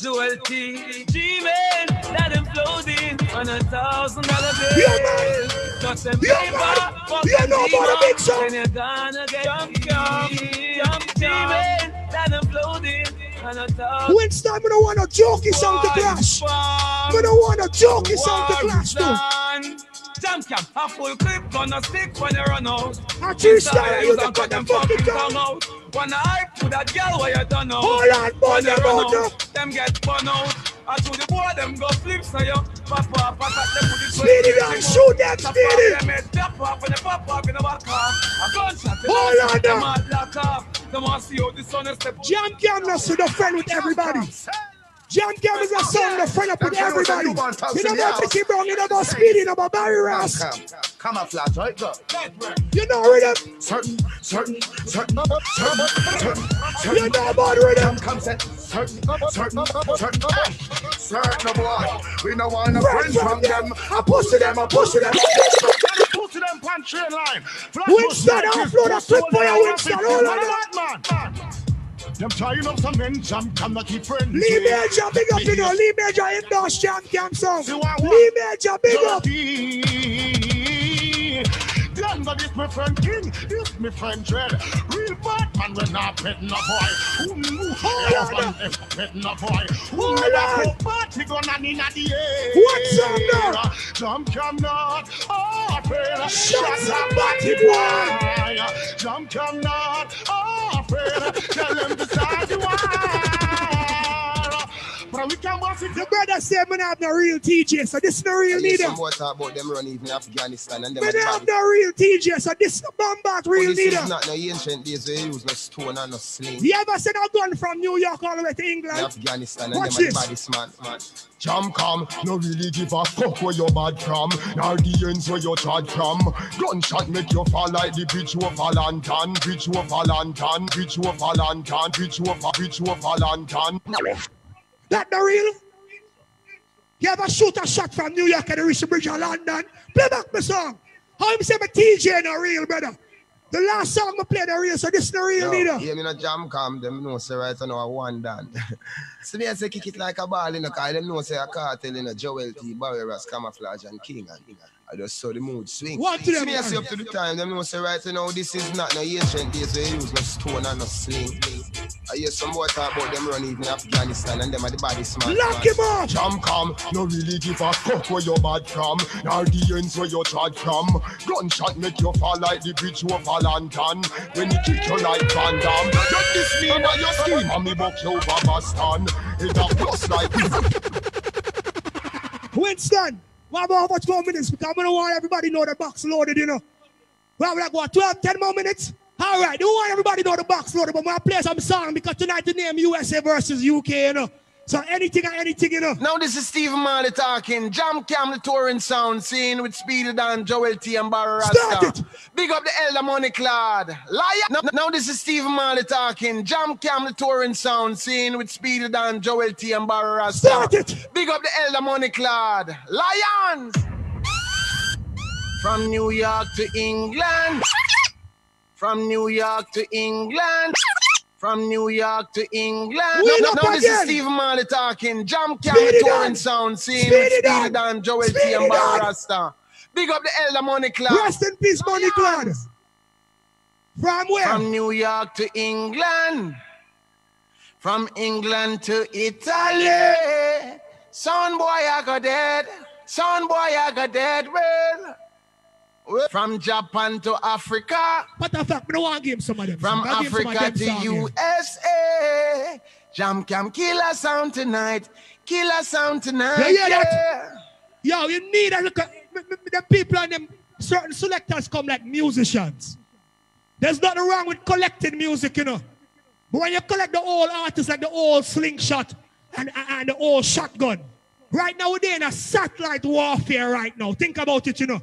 Joel T. G-Man, that imploding on a thousand dollar bill. Yeah, man. Touch them Yeah, paper, man. fuck You them know about the big demons, song. Then you're gonna get jump, jump, jump, G-Man, that imploding on a thousand. Winston, I don't want a jokey song to clash. I don't want a jokey song to clash too. One, Jam cam, a full clip, gonna stick when you run out. A true style, Inside, you don't don't cut them cut the fucking fucking tongue out. Wanna hype to that girl where you done out. Hold on, boy, When you them out out, them get spun out. I to the boy, them go flip, so you pop up, pop them put it Speedy down, shoot them, Speedy. them head tap off, when they pop off in the back off. A gunshot, Hold on them. Them want see how the sun is step out. Jam Cam is the friend with everybody. Jam Cam is a song the friend up with everybody. You know about Chicky Brown, you know about Speedy, you know about Barry Ross. Camouflage, right? Go. You know rhythm. Certain, certain, certain, certain, certain. You know about rhythm. Come set. Certain, certain, certain. Certain boy. We no want no Right friends from them. I push to them, I push to them. Push to them train line. Winston, offload a clip for you, Winston. Hold on. man. Them trying up some men, jam can not keep friends. Lee Major, big up, you know. Lee Major Jam Cam song. Lee Major, big up. Them got this my friend King, this my friend Dread. Real bad man when not petting a boy. Who knew yeah, man ever petting a boy? Who never on. put party gun on in the air? What song now? Jump come not ah, afraid. Shut somebody, boy. Jump come not ah, afraid. Tell them to start the The brother said, man, I have no real TJ, so this is no real I leader. some more talk about them run even Afghanistan and them Man, at the have no real TJ, so this is no Bombard But real this leader. is not no ancient days where you use no stone and no sling. You ever seen a gun from New York all the way to In England? Afghanistan and Watch them at the this. baddest man. man. Jam come, no really give a fuck where you bad from. Nor the ends where you charge from. Gunshot make you fall like the bridge over lantern, bridge over lantern, bridge over lantern, bridge over, bridge over lantern. That the real? You ever shoot a shot from New York and reach the bridge of London? Play back my song. How him say my TJ no real, brother? The last song I played the real, so this no real neither. Yeah, me no jam come, them know say right now I one done. so me I say kick it like a ball in the car, them know say a cartel in a Joel T, Barry Ross, Camouflage and King and I just saw the mood swing. What to so them, me I say up to the time, them know say right you now this is not no ancient days where you use no stone and no sling. I hear some more talk about them run even Afghanistan and them are the baddest man. Lock him up! Jam come, no really give a fuck where you bad from. Nor the ends where you charge from. Gunshot make you fall like the bridge over lantern. When you kick you like Van Damme. You diss me by your scheme and me buck you over Boston. It's a plus like Winston, have how much more minutes? Because I don't want everybody know the box loaded, you know. We have like what, 12, 10 more minutes? All right, don't want everybody know the box loaded, but going play some song because tonight the name USA versus UK, you know. So anything and anything, you know. Now this is Stephen Marley talking. Jam Cam the touring sound scene with Speedy Dan, Joel T and Barry Start Rasta. Big up the Elder Money Clad. Liar. Now, now this is Stephen Marley talking. Jam Cam the touring sound scene with Speedy Dan, Joel T and Barry Rasta. Start it. Big up the Elder Money Clad. Lions. From New York to England. From New York to England. From New York to England. Now, up now this is. Stephen Marley talking. Jam Cam touring sound scene with Speedy Dan. Joel T Speedy and Dan. Rasta. Big up the Elder Money Clad. Rest in peace, Money Glad. From where? From New York to England. From England to Italy. Son boy, I got dead. Son boy, I got dead. Well, from Japan to Africa. Matter of fact, I don't want to give him some of them. From songs. I'll give him some Africa to here. USA. Jam Cam killer sound tonight. Killer sound tonight. Yeah, yeah, yeah. that- Yo, you need a look at m- people and them certain selectors come like musicians. There's nothing wrong with collecting music, you know. But when you collect the old artists like the old slingshot and, and, and the old shotgun, Right now, we're in a satellite warfare right now. Think about it, you know.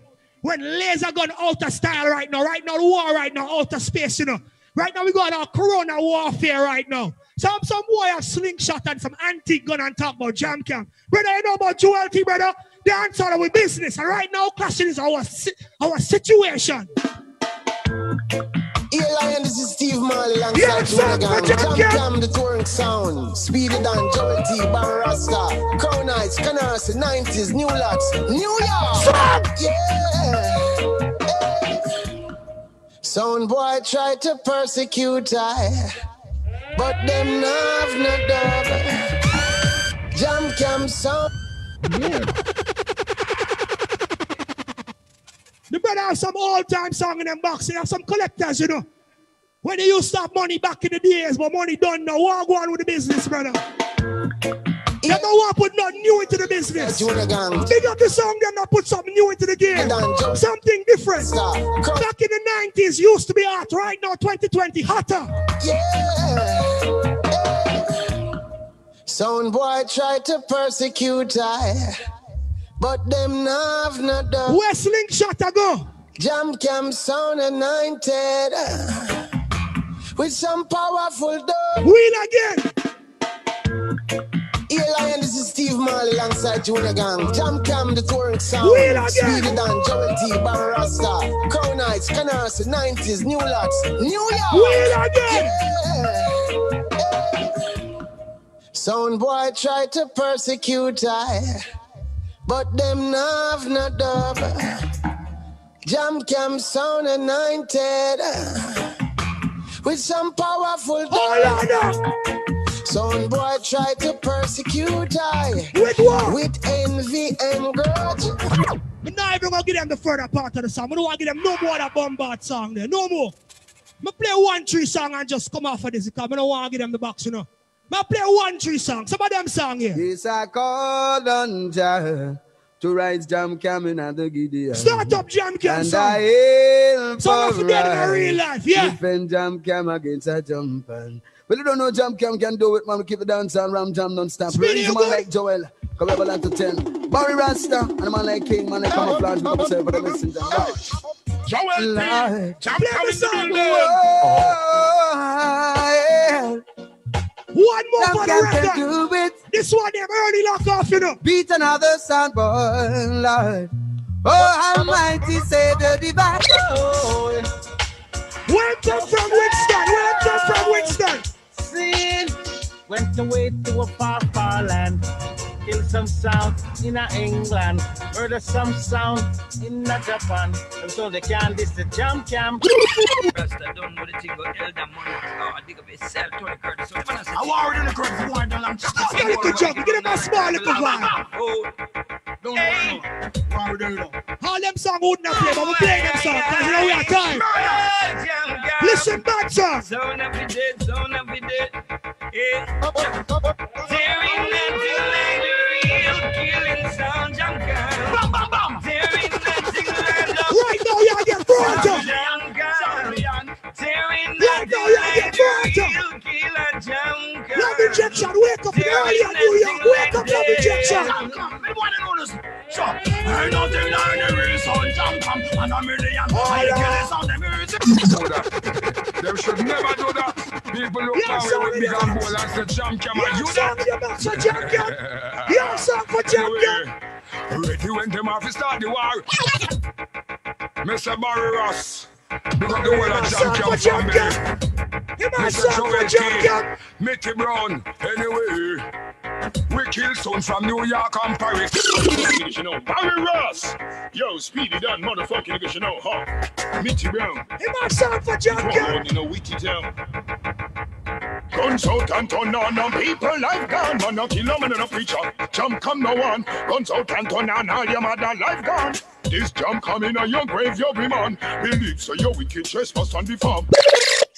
When laser gun out of style right now, right now, war right now, out of space, you know. Right now, we got our corona warfare right now. Some some boy slingshot and some antique gun and talk about jam camp. Brother, you know about Joel brother? The answer our business. And right now, clashing is our, our situation. Yeah, Lion, this is Steve Marley alongside Yeah, yeah, son, Gang. Jam Jam the touring sound. Speedy Dan, Joel T, Barry Rasta, Crown Heights, Canarsie, 90s, New Locks, New York. Yeah. Hey. Sound boy tried to persecute I, but them nav no dub. Jam Cam sound. The brother have some old-time song in them box. They have some collectors, you know. When they used to have money back in the days, but money done now. What go on with the business, brother? You don't want to put nothing new into the business. Big up the song, them not put something new into the game. Something different. Back in the 90s, used to be hot. Right now, 2020, hotter. Yeah. Sound boy tried to persecute I, but them nav no dub. Where slingshot I go? Jam Cam sound anointed with some powerful dub. Wheel again. Yeah, Lion, this is Steve Marley alongside Junior Gang. Jam Cam, the touring sound. Wheel again. Speedy Dan, Joel T, Barry Rasta, Crown Heights, Canarsie, 90s, New Locks, New York. Wheel again. Yeah. Sound boy tried to persecute I, but them nav no dub. Jam Cam sound anointed with some powerful oh, dub. Sound boy tried to persecute I with what? With envy and grudge. I'm gonna give them the further part of the song. I don't want to give them no more of that bombard song there. No more. I play one tree song and just come off of this because I don't want to give them the box, you know. I play one tree song. Some of them song here. Yes, I called on Jah to rise jam coming at the Gideon. Start up jam cam And song. I hail for of the dead in real life, yeah. Defend jam cam against a jump and well, you don't know jam cam can do it, man. We keep the dance and ram jam non-stop. Speedy, man like Joel. Come over land to 10. Barry Rasta and a man like King, man, come up land with themselves, but they listen to them. Joel. Jam Cam in the building. One more Jam for the record. do it. This one them early lock off, you know. Beat another sound boy, Lord. Oh, Almighty Savior divine. Welcome from Winston. Welcome from Winston. Sin went away to a far, far land. Kill some sound in a England. Murder some sound in a Japan. And so they can this the jam cam. Rasta don't know the thing about elder money. Oh, I dig up yourself, Tony Curtis. So, I say, I the curtain for one long chat. Get a little jump. Get him a small little vibe. Oh, Don't know. Already. All them songs wouldn't have played, but we play them songs because you know we have time. Listen back, song. Zone of the dead, zone of the dead. Yeah. There ain't nothing Right nothing now, y'all get the brought up. real killer jam cam. Love injection. Wake up early in New York. Wake up, love injection. Me want to know this. So, ain't nothing like the real sound jam cam. And a million. I kill the sound, the music. They should never do that. People look sorry, with big and bold and say cam. Yeah, and you your box for jam cam. Yeah, song for cam. Ready when them have to start the war. Mr. Barry Ross. Big up the whole of Song jam for cam jam family. cam. Him a Mr. Joel King. Mickey Brown. Anyway, we kill son from New York and Paris. You know, Barry Ross. Yo, Speedy done motherfucking niggas, you know, huh? Mitty Brown. Him a song for jam Come you know, Witty Town. Guns out and turn on, and people life gone. Man, no kill no man, no preacher. Jump come no one. Guns out and turn on, all your mother life gone. This jump coming on your grave, you be man. Believe so, your wicked trespass on the farm.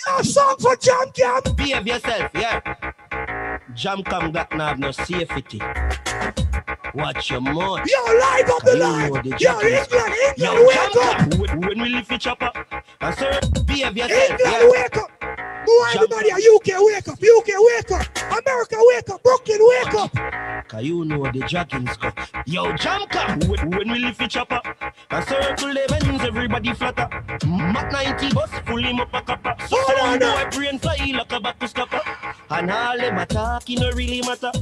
Yeah, song for jam cam. Behave yourself, yeah. Jam come got now have no safety. Watch your mouth. Yo, live up the You line. know the Yo, jack is- England, England, Yo, wake jam up. When when we lift each up, and sir, behave yourself, England, yeah. wake up. Why everybody at UK wake up? UK wake up. America wake up. Brooklyn wake up. Cause you know the jackings go. Yo, jump up. When, when we lift each up, a circle events, everybody flutter. Mac 90 bus, full him up a copper. So some boy brain fly like a back to scupper. And all them attack, it no really matter.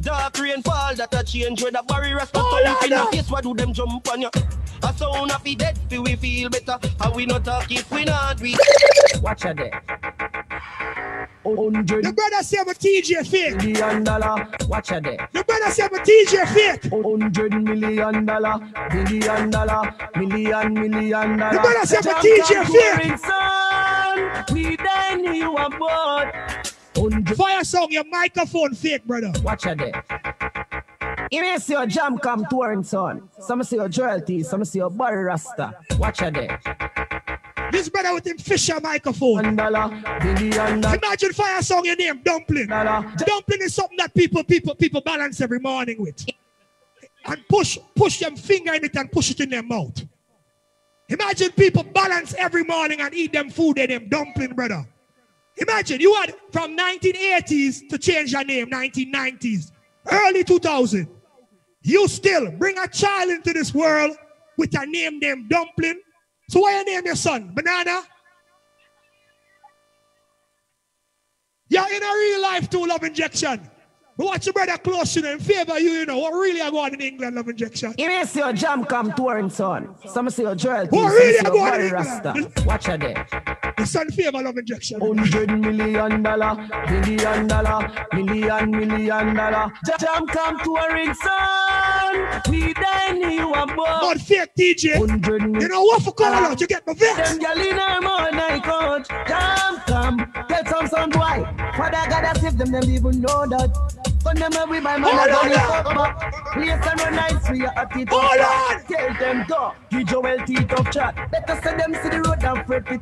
Dark rainfall that a change with a barrier rasta Oh, so in a Lord. face, what do them jump on ya? A sound of the dead, feel we feel better. How we not talk if we not we. Watch out there. Hundred The brother say I'm a TJ fake. million dollar. Watch a there. The brother say I'm a TJ fake. Hundred million dollar, billion dollar, million million dollar. The brother say I'm a TJ fake. son. We then you aboard. Fire song, your microphone fake, brother. Watch a there. You may see your jam come touring, son. Some see your royalty, some see your Barry Rasta. Watch a there. This brother with him Fisher microphone. Dollar, billion dollar. Imagine fire song your name, dumpling. Dumpling is something that people, people, people balance every morning with. And push, push them finger in it and push it in their mouth. Imagine people balance every morning and eat them food in them dumpling, brother. Imagine you had from 1980s to change your name, 1990s, early 2000. You still bring a child into this world with a name named Dumpling. So why you name your son? Banana? You're in a real life too, love injection. But watch your brother close to them, favor you, you know. What really I going in England, love injection? You may see your jam come touring, son. Some see your royalty, What really your going in England? Rasta. Watch a there. The son favor love injection. Hundred million dollar, billion dollar, million million dollar. Jam come touring, son. We then you aboard. But fake DJ. You know what for call out? You get my vex. Them gyal in her more night coach. Jam come, tell some son boy. Father God save them, them even know that. When them every by man, I don't fuck. Place and run nice, we are at it Hold up. Tell them go, give Joel teeth of chat. Better say them see the road and fret it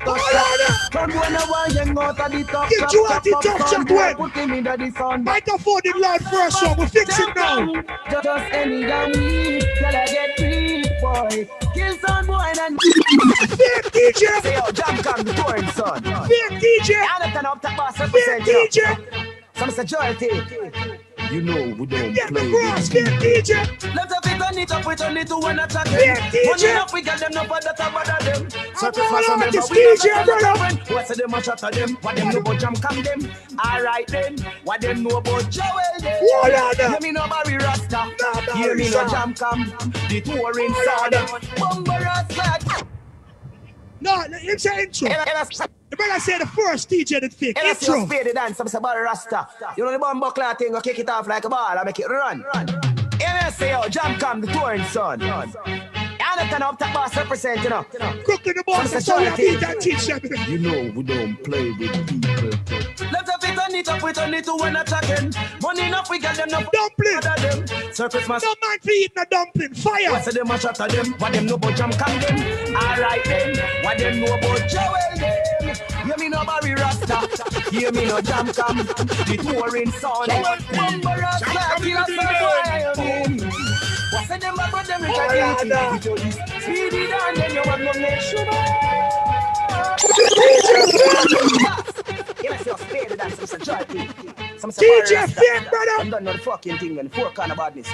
up. Come when I want young out of the top. Give chop, Joel chop, teeth up, of son, chat, boy, when? Put him in the sound. Microphone in loud first song. We fix it now. Just, any young weed, till I get free, boy. Kill some boy and Fake DJ. Say yo, jam come the touring son. Fake DJ. I don't up top boss you. DJ. Some say Joelty. You know we don't Get play the cross, with fake DJ. Let's have it on it up with only two and a chat. Fake DJ. Money enough we get them no bother to bother them. So to all smash them, out, but it's we not DJ, brother. friend. What say them a chat to them? What them know about jam come them? Alright then. What them know about Joel then? Hold on now. Hear me no Barry Rasta. Barry Hear me no Rasta. jam come. The touring Hold on son. Bumbo Rasta. No, him say intro. The brother say the first DJ that fake. And I see you Intro. spade the dance, I'm say Barry Rasta. You know the bomb buckler thing, go kick it off like a ball, I make it run. And I say, yo, jam come the touring son. And I turn up top boss represent, you know. Crooklyn the boss, Some that's all you security. need and teach. You know we don't play with people. Let's have it on it up with only two and a talking. Money enough, we got them no Dumpling. them. Circus mass. No man for eating a dumpling. Fire. What's them a shot at them? What them know about jam come them? Alright then. What them know about Joel them? Hear me no Barry Rasta. Hear me no jam come. The touring sound. Bumbo Rasta. Kill us all name. What's in them about them? Rich and dirty. Speedy down, then you have no nation. Yeah, say spade the dance, some say joy Some say DJ Barry brother. I'm done no the fucking thing when four kind of badness.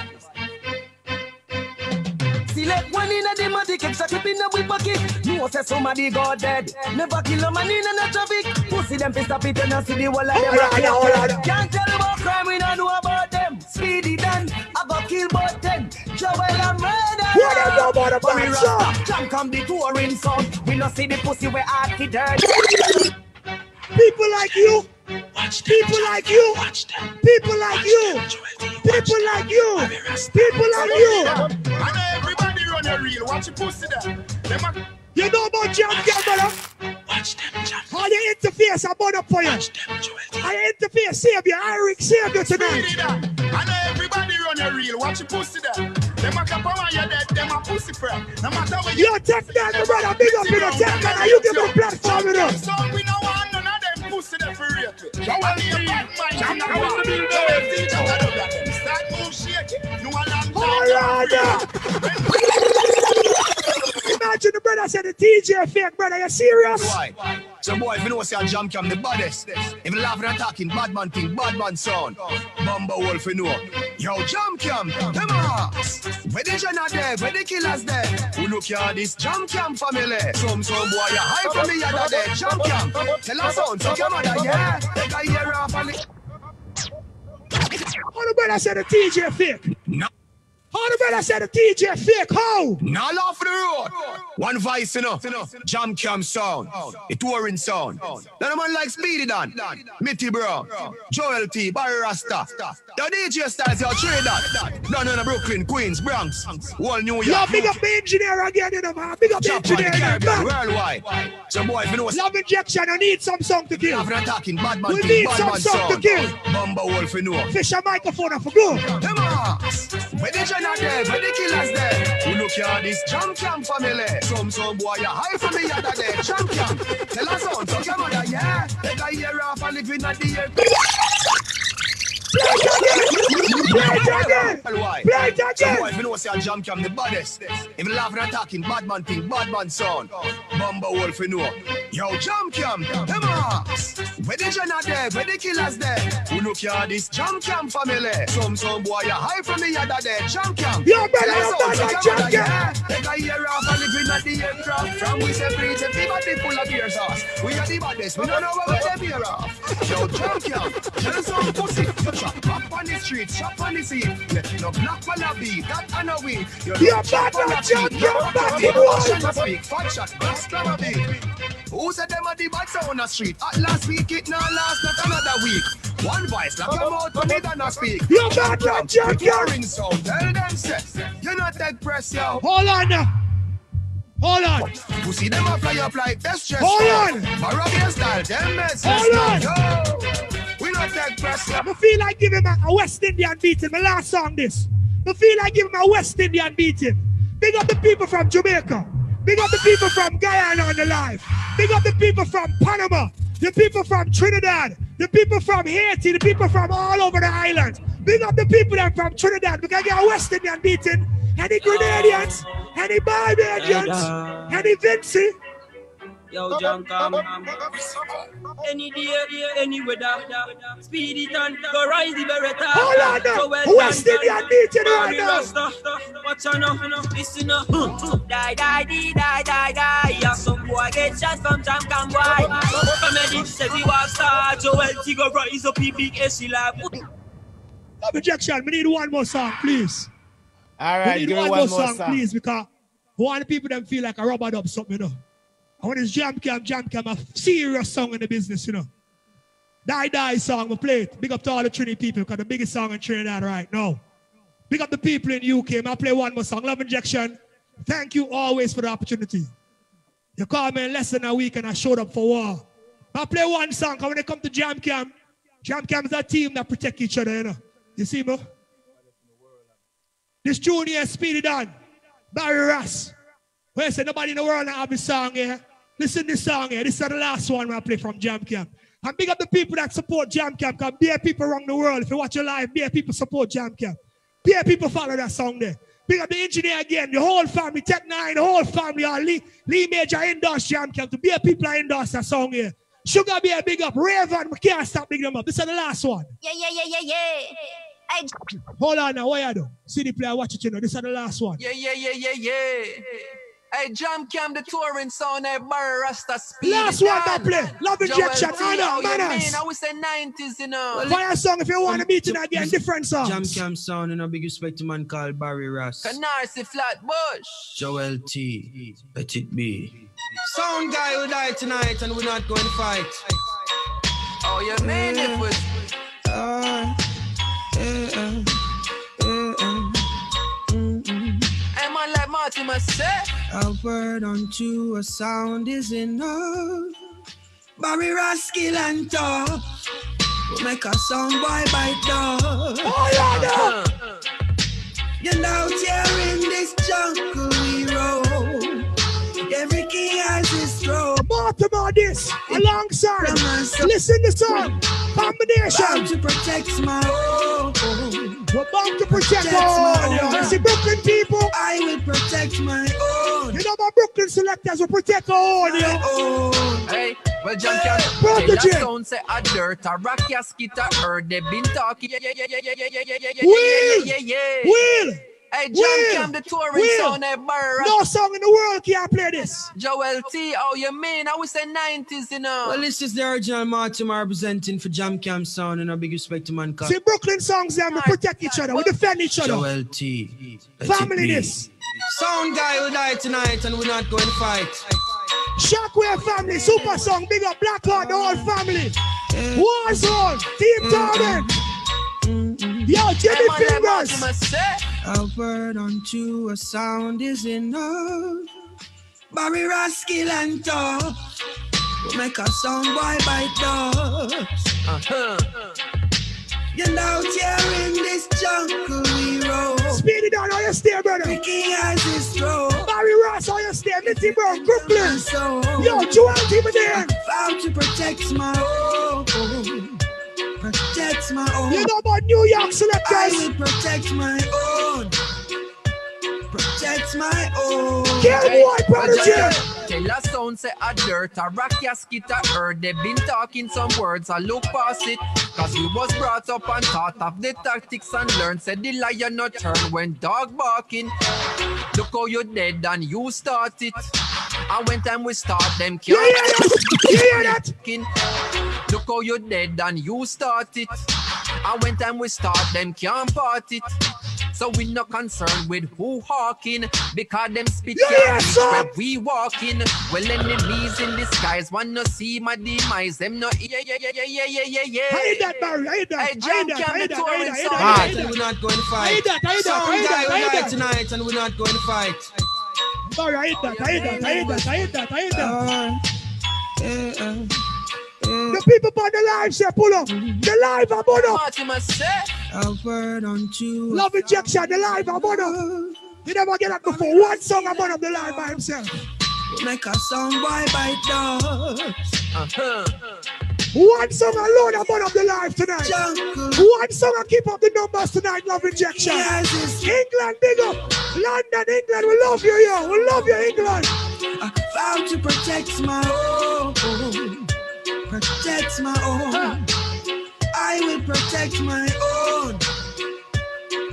Select one in a dem a ticket, so keep in a whip pocket. No say somebody got dead. Never kill a man in a traffic. Pussy them fi stop it and I see the whole of them. Hold on, a hold on. kill. Can't tell about crime, we don't know about them. Speedy done, I got kill about ten. Joel and murder. What I know about the Barry bad Rasta, come the touring song. We no see the pussy where to dirt. People like you. People like you. People like you. People like you. People like you. I know everybody run a reel. Watch your pussy there. You know about jam, girl, brother? watch them jump. How you interface, I burn up for you. How you interface, save you. Eric, save you tonight. Speedy there. I know everybody run a reel. Watch your pussy there. Them a cap on you dead. Them a pussy friend. No matter where Yo, tech that, brother. Big up, big up, tech that. You give me a platform, you know. You how to do that. Start move shaky. You a long time. All right. Imagine the brother said the TJ fake, brother. You serious? Why? So boy, if you know say a jam cam the baddest, if you laughing and talking, bad man thing, bad man sound. Bumba Wolf, you know. Yo, jam cam, them ass. Where the Jenna there, where the killers there? Who look at this jam cam family? Some some boy, you high from me, other there, jam cam. Tell us on, so come on, yeah. Take a year off and All the brother said the TJ fake. No. All the brother said the TJ fake. How? Laugh for the road. One voice, you know. Jam cam sound. The touring sound. Then a man like Speedy Dan. Mitty Bro. Joel T. Barry Rasta. The DJ styles, your Trinidad. No, no, no, Brooklyn, Queens, Bronx. Whole New York. Yo, big up the engineer again, you know, man. Big up the Chop on the engineer. Caribbean, worldwide. So boy, you know Love injection, I need some song to kill. Laughing and talking, bad man We need some song to kill. Bumba Wolf, you know. Fish a microphone for go. Them ass. Where the Jenna there, where the killers there? Who look at this jam family? Some some boy you high from the other day. Jam cam. Tell us on, so come on, yeah. A year off and live in the air. Play again. Why? If you know say a jam cam the baddest. If you laughing and talking, bad man thing, bad man sound. Bumba Wolf, you know. Yo, jam cam, them ass. Where the Jenna there, where the killers there? Who look at this jam cam family? Some some boy you high from the other day. Jam cam. Yo, us you on, so like come jam on, cam. Take a year off and live in at the aircraft. From we preach, everybody full of beer sauce. We are the baddest, we don't know where we them here off. Yo, jam cam, tell some pussy. You chop up on the street, chop on the scene. Yeah, no black wallaby, that and a we. You Yo, chop bad on the beat. cam, No bad wallaby, speak, fat shot, glass clamor beat. Who said them are the bad on the street? At last week, it now last not another week. One voice, like your mouth when it not speak. Yo, bad like jam With your cam. ring sound, tell them say, you not take press, yo. Hold on now. Hold on. You see them a fly up like best dress. Hold on. Moravian style, them best Hold on. Yo, we not take press, yo. I feel like giving him a, a West Indian beating. My last song this. I feel like giving him a West Indian beating. Big up the people from Jamaica. Big up the people from Guyana on the live. Big up the people from Panama. The people from Trinidad. The people from Haiti. The people from all over the island. Big up the people that from Trinidad. We can get a West Indian beating. Any Grenadians? Any Barbadians? Any Vinci? Yo, John, come, come. Any day, any weather. Speed it and go rise the Beretta. Hold on now. So well West done, Indian done. beating right Barry now. Rasta. Watch out now, listen up. Die, die, die, die, die, die. Yeah, some boy get shot from Jam Cam boy. From a ditch says he was star. Joel T go rise up, he big SC lab. Love injection. We need one more song, please. All we need one, more one more song, song. please, because we want the people them feel like a rubber dub something, you know. I want this jam cam, jam cam, a serious song in the business, you know. Die Die song, we play it. Big up to all the Trinity people, because the biggest song in Trinidad right now. Big up the people in UK. I play one more song. Love injection. Thank you always for the opportunity. You call me in less than a week and I showed up for war. I play one song, because when it come to jam cam, jam cam is a team that protect each other, you know. You see me? This junior Speedy Dan, Barry Ross. Where say nobody in the world not have this song here. Listen to this song here. This is the last one I play from Jam Cam. And big up the people that support Jam Cam, because bare people around the world. If you watch your live, bare people support Jam Cam. Bare people follow that song there. Big up the engineer again, the whole family, Tech Nine, the whole family, all Lee, Lee Major endorse Jam Cam. To bare people that endorse that song here. Sugar Bear, big up. Raven, we can't stop big them up. This is the last one. Yeah, yeah, yeah, yeah, yeah. Hey, Hold on now, what you do? See the player, watch it, you know. This is the last one. Yeah, yeah, yeah, yeah, yeah. Hey, Jam Cam, the touring sound, hey, Barry Rasta speed. Last it one down. I play. Love Joel injection, T, Anna, how you manners. mean? I would say 90s, you know. Fire song if you want to meet tonight, again, different songs. Jam Cam sound and a big respect to man called Barry Ross. Canarsie Flatbush. Joel T. Let it be. Sound guy who died tonight and we're not going to fight. Oh, you mean it was. Uh, yeah, uh, yeah, Like Marty must. A word unto a sound is enough. Barry Raskill and talk. Make a sound boy bite dog. Oh, yeah, You know, here in this jungle we roll. Every king has his throne. Baltimore this alongside. Listen to song. Combination. To protect my own. We're bound to protect our own. You see, Brooklyn people. I will protect my own. You know my Brooklyn selectors will protect our own. Own. Hey, well, John can Protege. They that sound say a dirt, a rock, a skit, a heard. They been talking. Yeah, yeah, yeah, yeah, yeah, yeah, yeah, yeah, yeah, Will. yeah, yeah, yeah. Will. Hey, John Will. Cam, the touring Will. sound, hey, eh, Burr. No song in the world can't play this. Joel T, oh, you mean? I would say 90s, you know. Well, this is the original Martin representing for Jam Cam Sound and a big respect to mankind. See, Brooklyn songs, them, we protect each other. We defend each other. Joel T. Family this. Sound guy will die tonight and we're not going to fight. Shockwave family, super song, big up Blackheart, the whole family. Warzone, Team mm-hmm. Torment. Yo, Jimmy Fingers. A word unto a sound is enough. Barry Raskill and talk. We make a sound boy bite dust. Uh-huh. You know, here in this jungle we roll. Speed it down, how you stay, brother? Ricky has his throw. Barry Ross, how you stay? Mitty Brown, Brooklyn. So, Yo, Joel Team there. Found to protect my own. Protect my own. You know about New York selectors. I will protect my own. Protect my own. Kill boy, prodigy. Tell a sound say a dirt, a rock, a skit, a heard. They been talking some words, I look past it. Cause we was brought up and taught of the tactics and learned. Said the lion not turn when dog barking. Look how you dead and you start it. And when time we start, them can't. You hear that? Look how you dead and you start it. And when time we start, them can't part it. So we no concerned with who hawking because them spit Yeah, can't yeah, reach son. where we walking. Well, enemies in disguise wanna see my demise. Them no yeah yeah yeah yeah yeah yeah yeah yeah. I that, Barry. I that. I John that. I Campbell hate that. I touring hate that. song. I hate And that. we're not going to fight. hate that. I that. I Some guy that. will I hate die that. tonight and we're not going to fight. Barry, I that. I that. I that. I that. I that. Uh, uh, uh, The people on the live say pull up. The live are put up. What you must say? A word unto Love injection. The live up. You never get that before. One song I'm on up the live by himself. Make a song boy bite dust. Uh-huh. One song alone I'm on up the live tonight. Jungle. One song I keep up the numbers tonight. Love injection. Yes, England, big up. London, England, we love you, yo. We love you, England. I vow to protect my own. Protect my own. I will protect my own.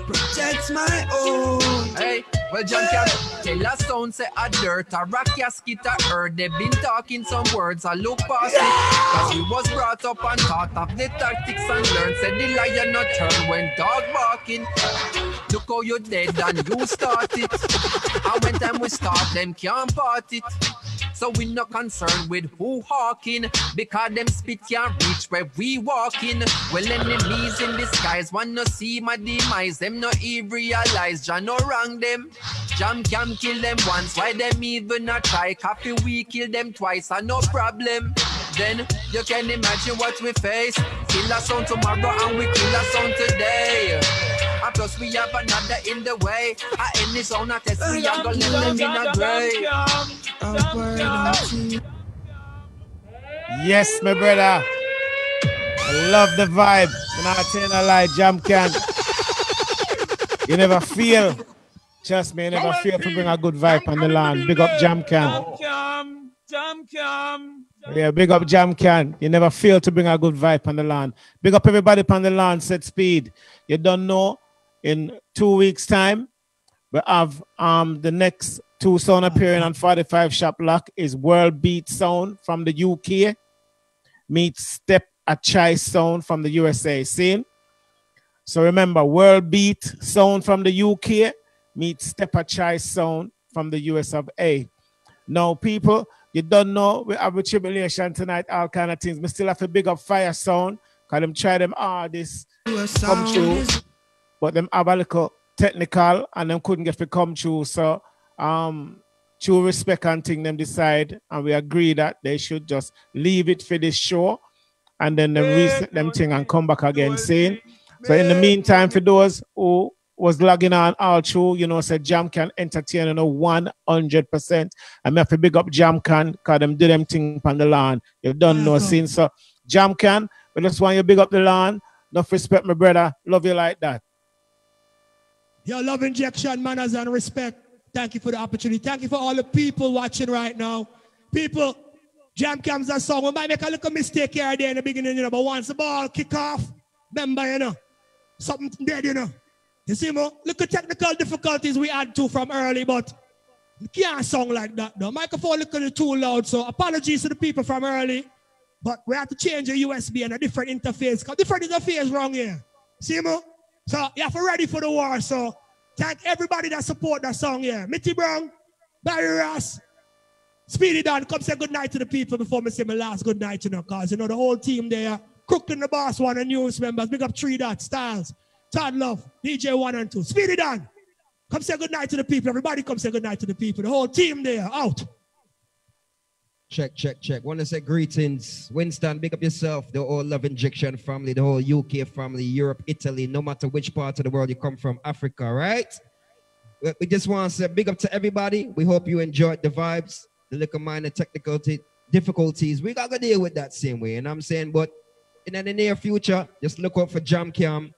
Protect my own. Hey, well, John can tell a sound say a dirt, a rock, a skit, a heard. They been talking some words, I look past it. Cause we was brought up and taught of the tactics and learned. Said the lion not turn when dog barking. Look how you dead and you start it. And when time we start, them can't part it. So we no concerned with who hawking because them spit can't reach where we walking. Well, enemies in disguise wanna see my demise. Them no even realize Jah no wrong them. Jam Cam kill them once, why them even not try? Copy we kill them twice, and no problem. Then you can imagine what we face. Kill a sound tomorrow and we kill a sound today. And plus we have another in the way. I end this on a test, we are gonna let them in a grave. A word unto Yes, my brother. I love the vibe. I'm not telling a lie, Jam Cam. You never feel. Trust me, you never feel to bring a good vibe on the land. Big up Jam can. Cam, Jam Cam. Yeah, big up Jam Cam. You never fail to bring a good vibe on the land. Big up everybody on the land, set speed. You don't know, in two weeks' time, we have um the next two sound appearing on 45 Shop Lock is World Beat Sound from the UK. Meet Step a Chai Sound from the USA. See? So remember, World Beat Sound from the UK meet Step a Chai Sound from the US of A. Now, people, you don't know we have a tribulation tonight, all kind of things. We still have a big up Fire Sound, because them try them hard this come true. But them have a little technical and them couldn't get to come true. So um true respect and thing them decide and we agree that they should just leave it for this show and then them reset them thing and come back again saying. So in the meantime, for those who was logging on all through, you know, said Jam Cam entertain you know 100%. I have to big up Jam Cam because them do them thing on the lawn. You don't know, scene. So, Jam Cam, we just want you big up the lawn. Enough respect, my brother. Love you like that. Your love injection, manners, and respect. Thank you for the opportunity. Thank you for all the people watching right now. People, Jam Cam's a song. We might make a little mistake here there in the beginning, you know, but once the ball kick off, remember, you know, something dead, you know. You see, mo? Look at technical difficulties we had to from early, but can't song like that, though. Microphone look a little too loud, so apologies to the people from early, but we have to change the USB and a different interface, because different interface wrong here. See, mo? So you have to ready for the war, so thank everybody that support that song here. Mitty Brown, Barry Ross, Speedy Dan, come say good night to the people before me say my last good night, you know, because, you know, the whole team there, Crooklyn the boss, one of news members, big up Three Dots, Styles, Todd Love, DJ One and Two. Speedy Dan, come say good night to the people. Everybody come say good night to the people. The whole team there, out. Check, check, check. Want to say greetings. Winston, big up yourself, the whole Love Injection family, the whole UK family, Europe, Italy, no matter which part of the world you come from, Africa, right? We- just want to say big up to everybody. We hope you enjoyed the vibes, the little minor technical t- difficulties. We got to deal with that same way, you know I'm saying? But in the near future, just look out for Jam Cam.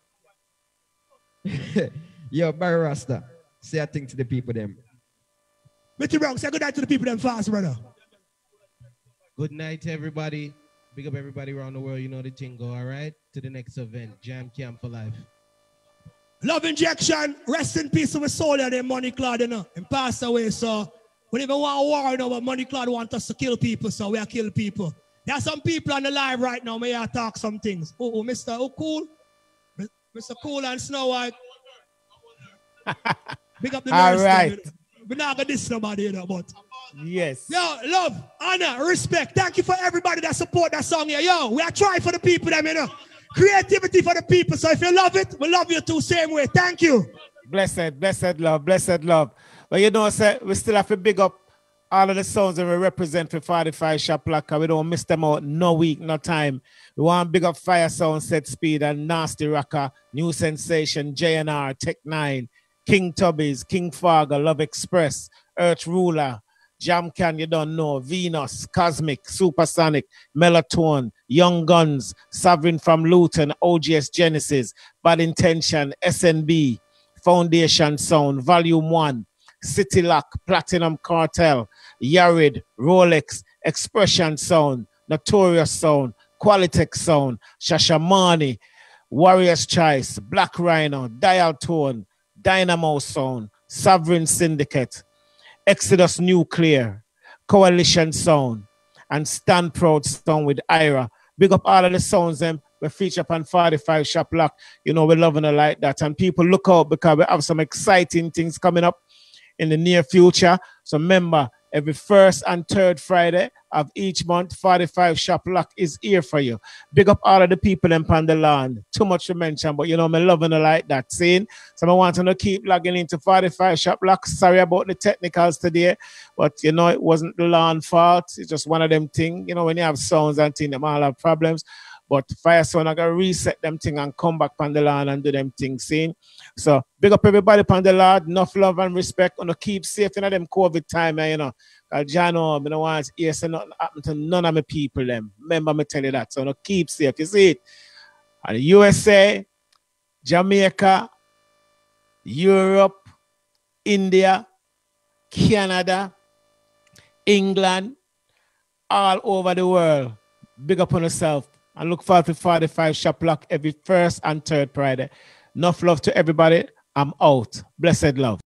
Yo, Barry Rasta, say a thing to the people them. Mitty Brown, say good night to the people them fast, brother. Good night, everybody. Big up everybody around the world. You know the thing go, all right? To the next event, Jam Cam for Life. Love injection, rest in peace with soul and them money cloud, you know, and passed away. So we don't even want war, you know, but money cloud want us to kill people, so we are kill people. There are some people on the live right now, may I talk some things. Oh, oh Mr. Oh, cool. Mr. Cool and Snow White. Big up the All nurse, right. them, you know. We're not gonna diss nobody, you know, but Yes. Yo, love, honor, respect. Thank you for everybody that support that song here. Yo, we are trying for the people, that you know. Creativity for the people. So if you love it, we love you too, same way. Thank you. Blessed, blessed love, blessed love. But you know, sir, we still have to big up all of the songs that we represent for 45 Shop Locker. We don't miss them out no week, no time. We want big up Fire Sound, Set Speed, and Nasty Rocker, New Sensation, JNR, Tech 9, King Tubbies, King Fargo, Love Express, Earth Ruler, Jam Cam, you don't know, Venus, Cosmic, Supersonic, Melatonin, Young Guns, Sovereign from Luton, OGS Genesis, Bad Intention, SNB, Foundation Sound, Volume 1, City Lock, Platinum Cartel, Yarid, Rolex, Expression Sound, Notorious Sound, Qualitex Sound, Shashamani, Warrior's Choice, Black Rhino, Dial Tone, Dynamo Sound, Sovereign Syndicate, Exodus Nuclear, Coalition Sound, and Stand Proud Sound with Ira. Big up all of the sounds them we feature upon 45 Shop Lock. You know, we're loving it like that. And people look out because we have some exciting things coming up in the near future. So remember, every first and third Friday of each month, 45 Shop Lock is here for you. Big up all of the people in the land. Too much to mention, but you know, me loving like that. scene. So I want to keep logging into 45 Shop Lock. Sorry about the technicals today, but you know, it wasn't the lawn fault. It's just one of them things. You know, when you have sounds and things, them all have problems. But Fire Sound, I gotta reset them thing and come back on the land and do them things, seeing? So big up everybody on the Lord, enough love and respect. And to keep safe in them COVID time, eh, you know. Cause John, I don't want to hear nothing happen to none of my people them. Remember me tell you that. So no keep safe. You see it? And USA, Jamaica, Europe, India, Canada, England, all over the world. Big up on yourself. And look forward to 45 Shop Lock every first and third Friday. Enough love to everybody. I'm out. Blessed love.